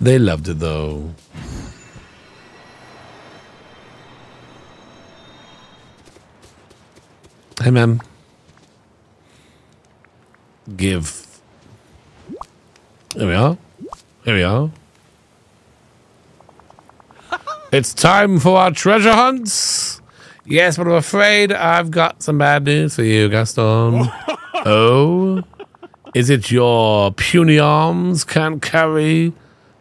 They loved it though. Hey, ma'am. Give. Here we are. Here we are. it's time for our treasure hunts. Yes, but I'm afraid I've got some bad news for you, Gaston. oh? Is it your puny arms can't carry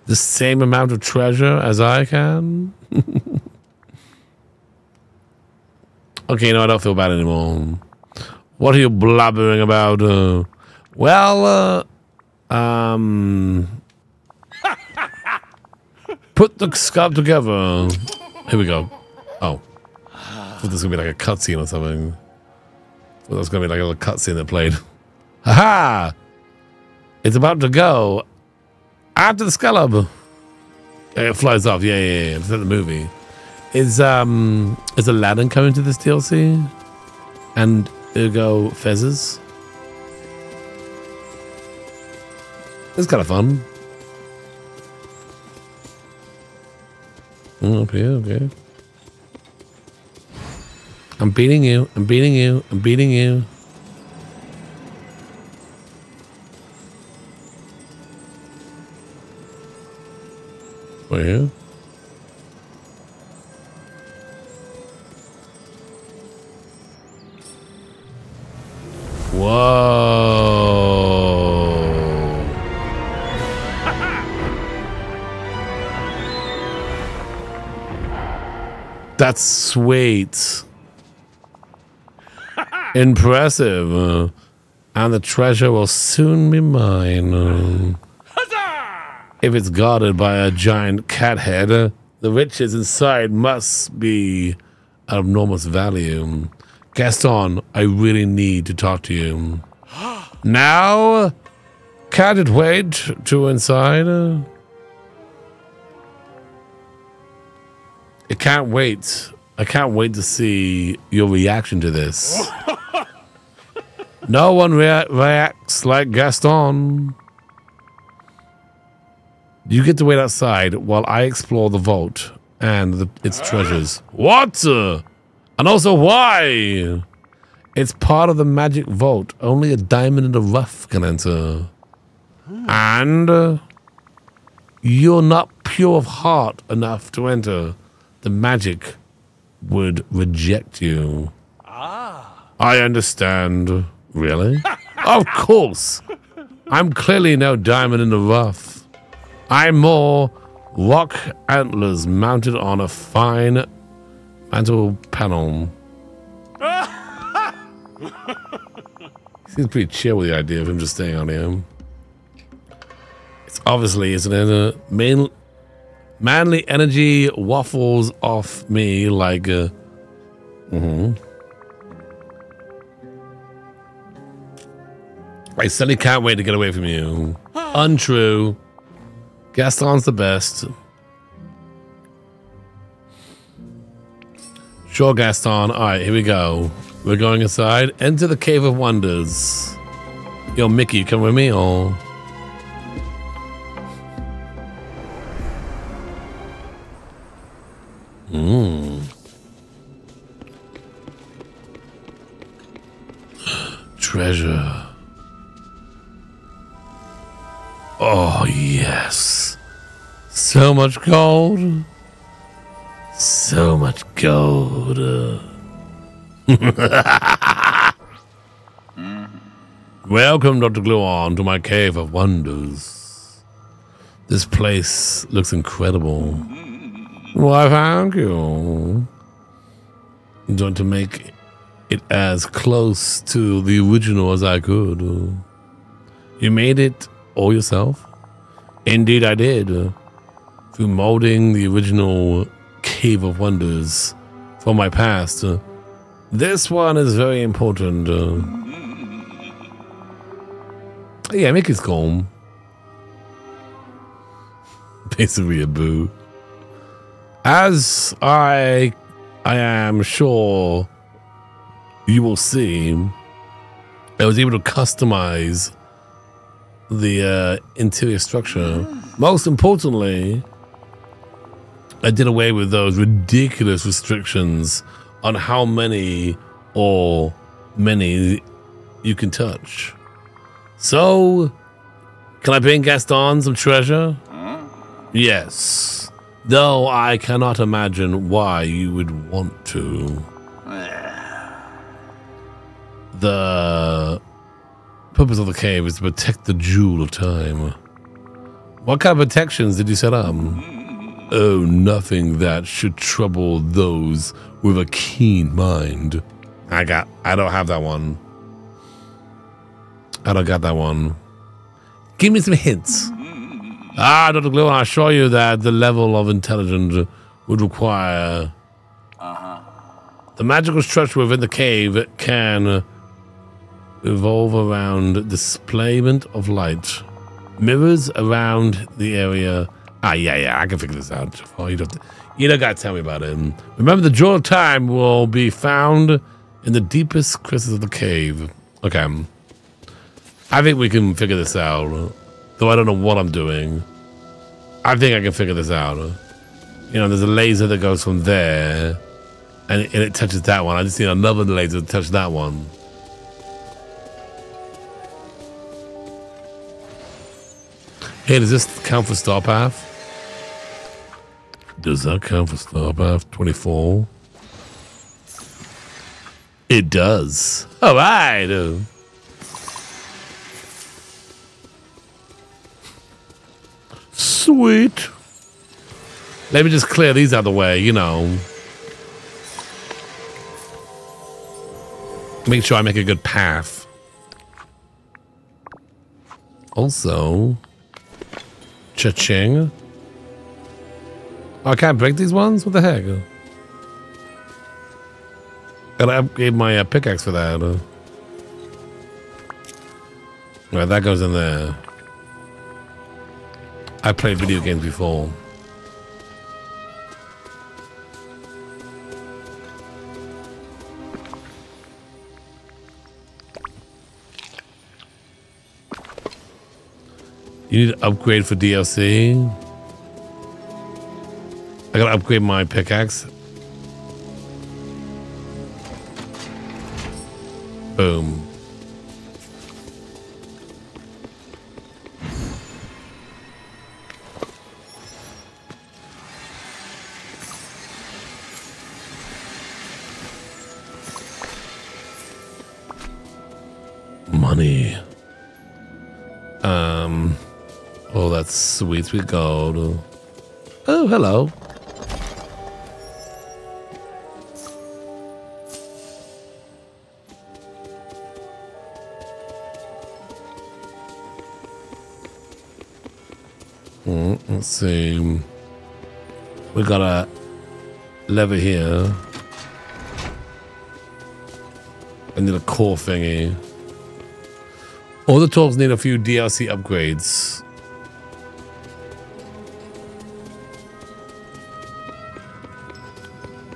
the same amount of treasure as I can? okay, no, I don't feel bad anymore. What are you blabbering about? Uh, well, uh, um, put the scarab together. Here we go. Oh, I thought this was gonna be like a cutscene or something. I thought that was gonna be like a little cutscene that played. Ha ha! It's about to go. After the scarab. It flies off. Yeah, yeah, yeah. It's in the movie. Is um is Aladdin coming to this DLC? And Ergo Fezzes? It's kind of fun. Up here, okay. I'm beating you. I'm beating you. I'm beating you. Where? Whoa. That's sweet. Impressive. And the treasure will soon be mine. If it's guarded by a giant cat head, the riches inside must be of enormous value. Gaston, I really need to talk to you. now? Can't it wait to inside? Uh, I can't wait. I can't wait to see your reaction to this. no one rea- reacts like Gaston. You get to wait outside while I explore the vault and the, its treasures. What? And also why? It's part of the magic vault. Only a diamond in the rough can enter. And uh, you're not pure of heart enough to enter. The magic would reject you. Ah. I understand. Really? of course. I'm clearly no diamond in the rough. I'm more rock antlers mounted on a fine mantle panel. Seems pretty chill with the idea of him just staying on him. It's obviously, isn't it? A main, manly energy waffles off me like. Uh, hmm I certainly can't wait to get away from you. Untrue. Gaston's the best. Sure, Gaston. All right, here we go. We're going inside. Enter the Cave of Wonders. Yo, Mickey, you come with me or? Mmm. Treasure. Oh, yes. So much gold. So much gold. Uh. Welcome, Dr. Gluon, to my cave of wonders. This place looks incredible. Why, thank you. I'm going to make it as close to the original as I could. You made it all yourself? Indeed, I did. Through molding the original Cave of Wonders from my past. This one is very important. Uh, yeah, Mickey's calm. Basically a boo. As I I am sure you will see, I was able to customize the uh, interior structure. Most importantly, I did away with those ridiculous restrictions on how many or many you can touch. So, can I bring Gaston some treasure? Yes. Though I cannot imagine why you would want to. The purpose of the cave is to protect the jewel of time. What kind of protections did you set up? Hmm. Oh, nothing that should trouble those with a keen mind. I got, I don't have that one. I don't got that one. Give me some hints. Ah, Dr. Glue, I assure you that the level of intelligence would require. The magical structure within the cave can revolve around displayment of light. Mirrors around the area. Ah, yeah, yeah, I can figure this out. You don't, you don't gotta tell me about it. Remember, the jewel of time will be found in the deepest crevices of the cave. Okay. I think we can figure this out. Though I don't know what I'm doing. I think I can figure this out. You know, there's a laser that goes from there. And it, and it touches that one. I just need another laser to touch that one. Hey, does this count for Star Path? Does that count for Star Path 24? It does. Oh, All right. Sweet. Let me just clear these out of the way, you know. Make sure I make a good path. Also, cha-ching. I can't break these ones? What the heck? Gotta upgrade my uh, pickaxe for that. Uh. Right, that goes in there. I played video games before. You need to upgrade for DLC? Gotta upgrade my pickaxe. Boom. Money. Um. Oh, that's sweet, sweet gold. Oh, hello. Let's. We got a lever here. I need a core thingy. All the tools need a few DLC upgrades.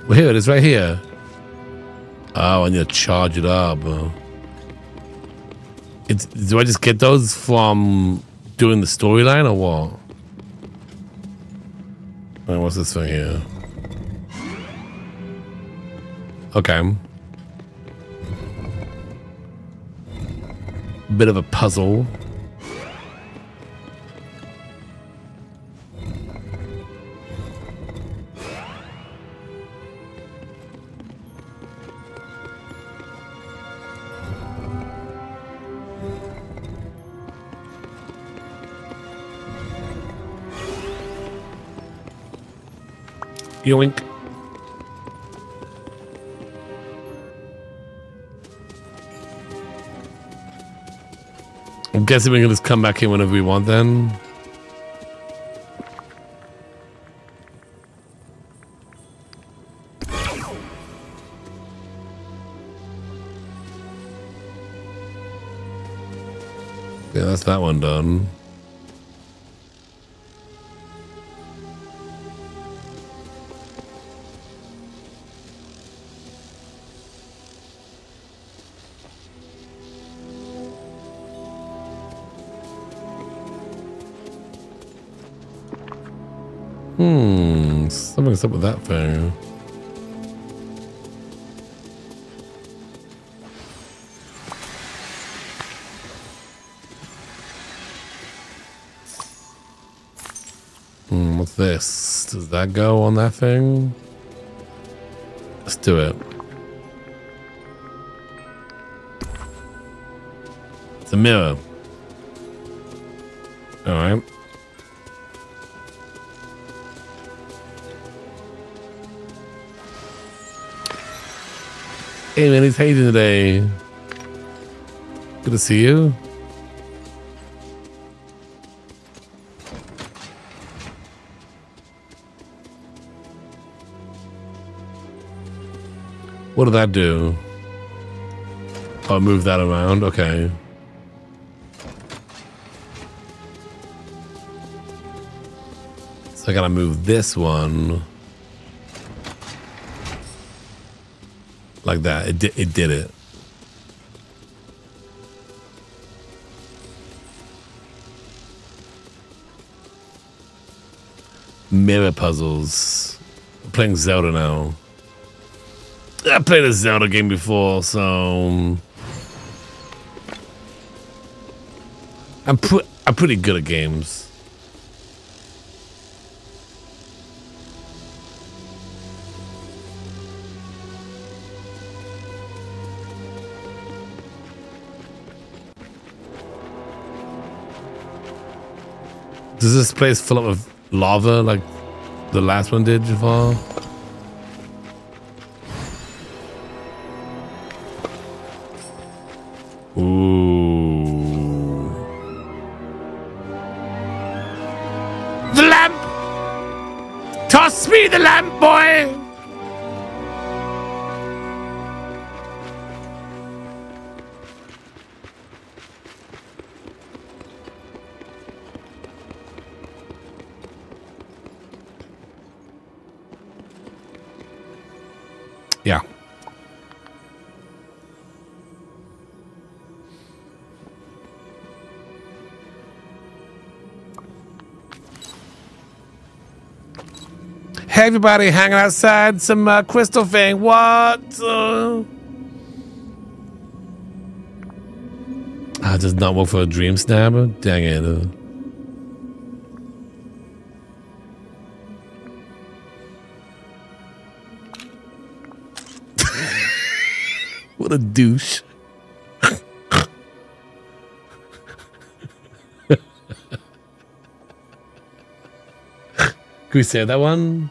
Well, here it is, right here. Oh, I need to charge it up. It's, do I just get those from doing the storyline or what? What's this thing here? Okay. Bit of a puzzle. Yoink. I'm guessing we can just come back here whenever we want then. Yeah, that's that one done. Something's up with that thing. Hmm, what's this? Does that go on that thing? Let's do it. It's a mirror. Alright. Hey man, it's Hayden today. Good to see you. What did that do? Oh, move that around. Okay. So I gotta move this one. Like that. It, di it did it. Mirror puzzles. I'm playing Zelda now. I played a Zelda game before, so um, I'm pre- I'm pretty good at games. Does this place fill up with lava like the last one did, Jafar? Everybody hanging outside some uh, crystal thing. What? Uh... Ah, does not work for a dream snapper? Dang it. Uh... what a douche. Can we say that one?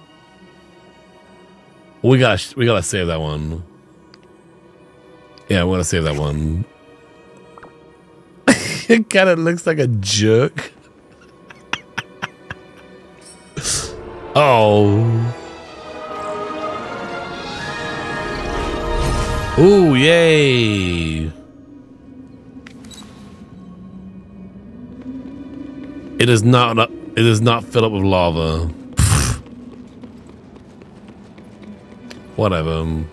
We gotta we gotta save that one. Yeah, we gotta save that one. it kind of looks like a jerk. Oh. Ooh, yay. It is not it is not filled up with lava. Whatever.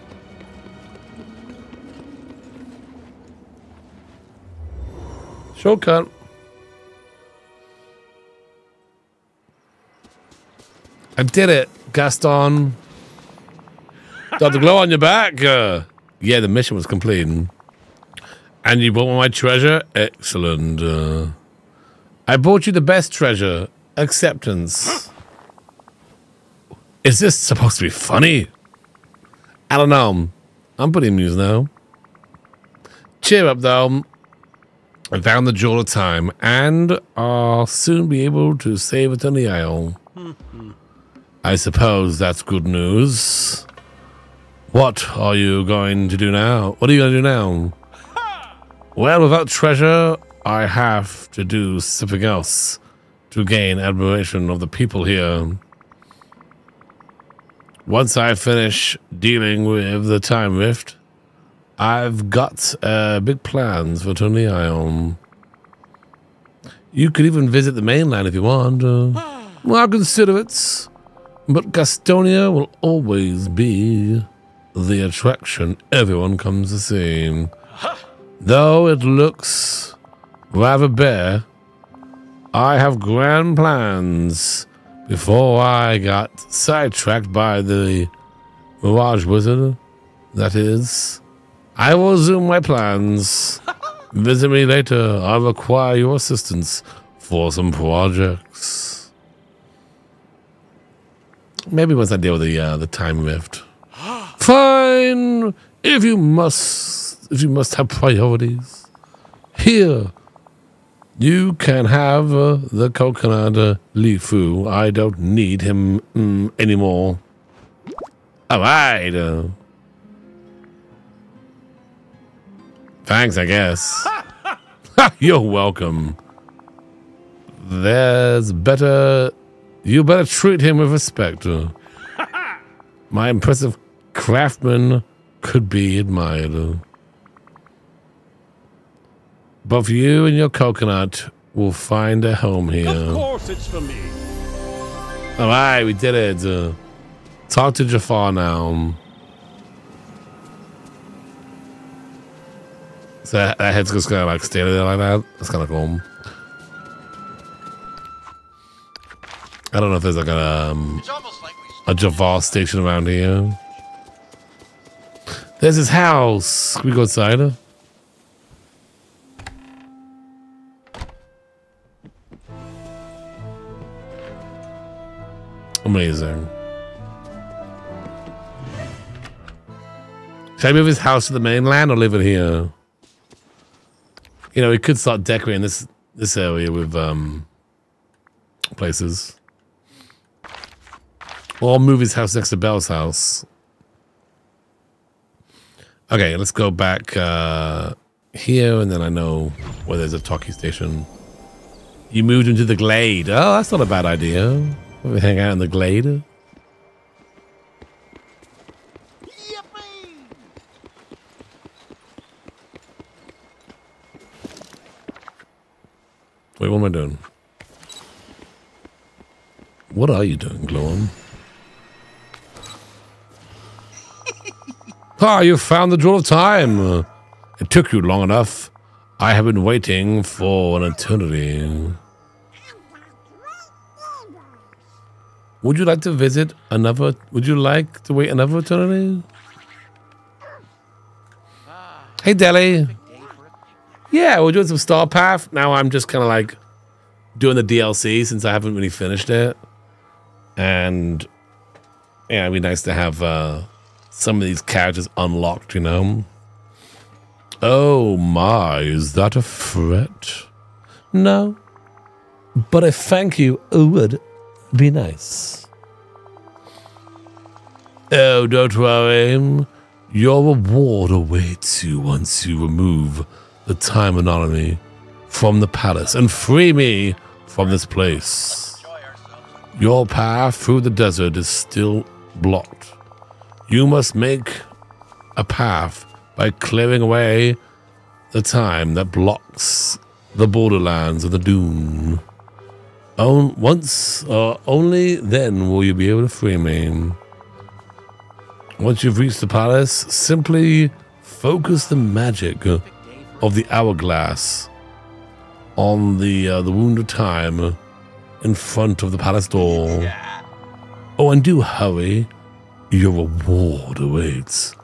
Shortcut. I did it, Gaston. Got the glow on your back. Uh, yeah, the mission was complete. And you brought me my treasure? Excellent. Uh, I bought you the best treasure acceptance. Is this supposed to be funny? I don't know. I'm pretty amused now. Cheer up, though. I found the jewel of time, and I'll soon be able to save it on the isle. I suppose that's good news. What are you going to do now? What are you going to do now? Well, without treasure, I have to do something else to gain admiration of the people here. Once I finish dealing with the time rift, I've got uh, big plans for Tony Isle. You could even visit the mainland if you want. Uh, well, I'll consider it. But Gastonia will always be the attraction everyone comes to see. Though it looks rather bare, I have grand plans before I got sidetracked by the Mirage Wizard. That is, I will resume my plans. Visit me later. I require your assistance for some projects. Maybe once I deal with the uh, the time rift. Fine. If you must, if you must have priorities, here you can have uh, the coconut uh, LeFou. I don't need him mm, anymore. All right. Uh, thanks, I guess. You're welcome. There's better. You better treat him with respect. Uh, My impressive craftsman could be admired. Both you and your coconut will find a home here. Of course it's for me. All right, we did it. Uh, talk to Jafar now. So that, that head's just gonna like stay there like that. That's kind of cool. I don't know if there's like a um, a Jafar station around here. There's his house. Can we go inside? Amazing. Should I move his house to the mainland or leave it here? You know, we could start decorating this this area with um places. Or move his house next to Belle's house. Okay, let's go back uh here and then I know where there's a talkie station. You moved into the glade. Oh, that's not a bad idea. We hang out in the glade. Wait, what am I doing? What are you doing, Glowworm? ah, you found the jewel of time. It took you long enough. I have been waiting for an eternity. Would you like to visit another? Would you like to wait another eternity? Hey, Deli. Yeah, we're doing some Star Path. Now I'm just kind of like doing the DLC since I haven't really finished it. And yeah, it'd be nice to have uh, some of these characters unlocked, you know? Oh my, is that a threat? No. But I thank you would be nice. Oh, don't worry. Your reward awaits you once you remove the time anomaly from the palace and free me from this place. Your path through the desert is still blocked. You must make a path by clearing away the time that blocks the borderlands of the dune. On, once, uh, only then will you be able to free me. Once you've reached the palace, simply focus the magic of the hourglass on the uh, the wound of time in front of the palace door. Oh, and do hurry. Your reward awaits.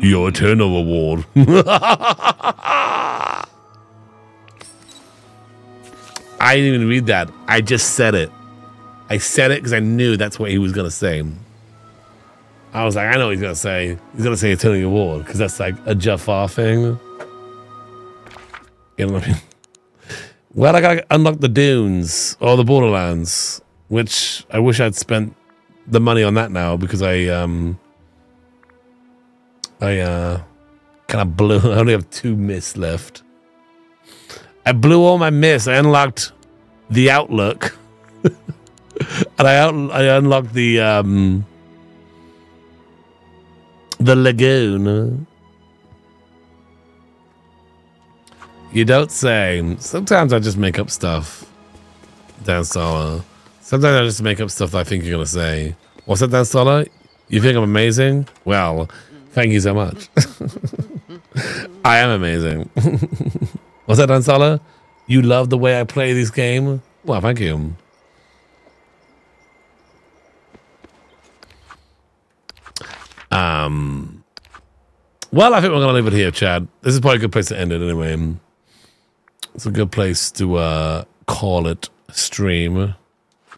Your eternal reward. I didn't even read that. I just said it. I said it because I knew that's what he was going to say. I was like, I know he's going to say. He's going to say eternal reward because that's like a Jafar thing. You know what I mean? Well, I got to unlock the dunes or the borderlands, which I wish I'd spent the money on that now because I, um, I, uh, kind of blew. I only have two myths left. I blew all my myths. I unlocked the Outlook, and I out, I unlocked the um the Lagoon. You don't say. Sometimes I just make up stuff. Dan Sala. Sometimes I just make up stuff that I think you're gonna say. What's that, Dan Sala? You think I'm amazing? Well, thank you so much. I am amazing. What's that, Dan Sala? You love the way I play this game? Well, thank you. Um. Well, I think we're gonna leave it here, Chad. This is probably a good place to end it anyway. It's a good place to uh, call it stream.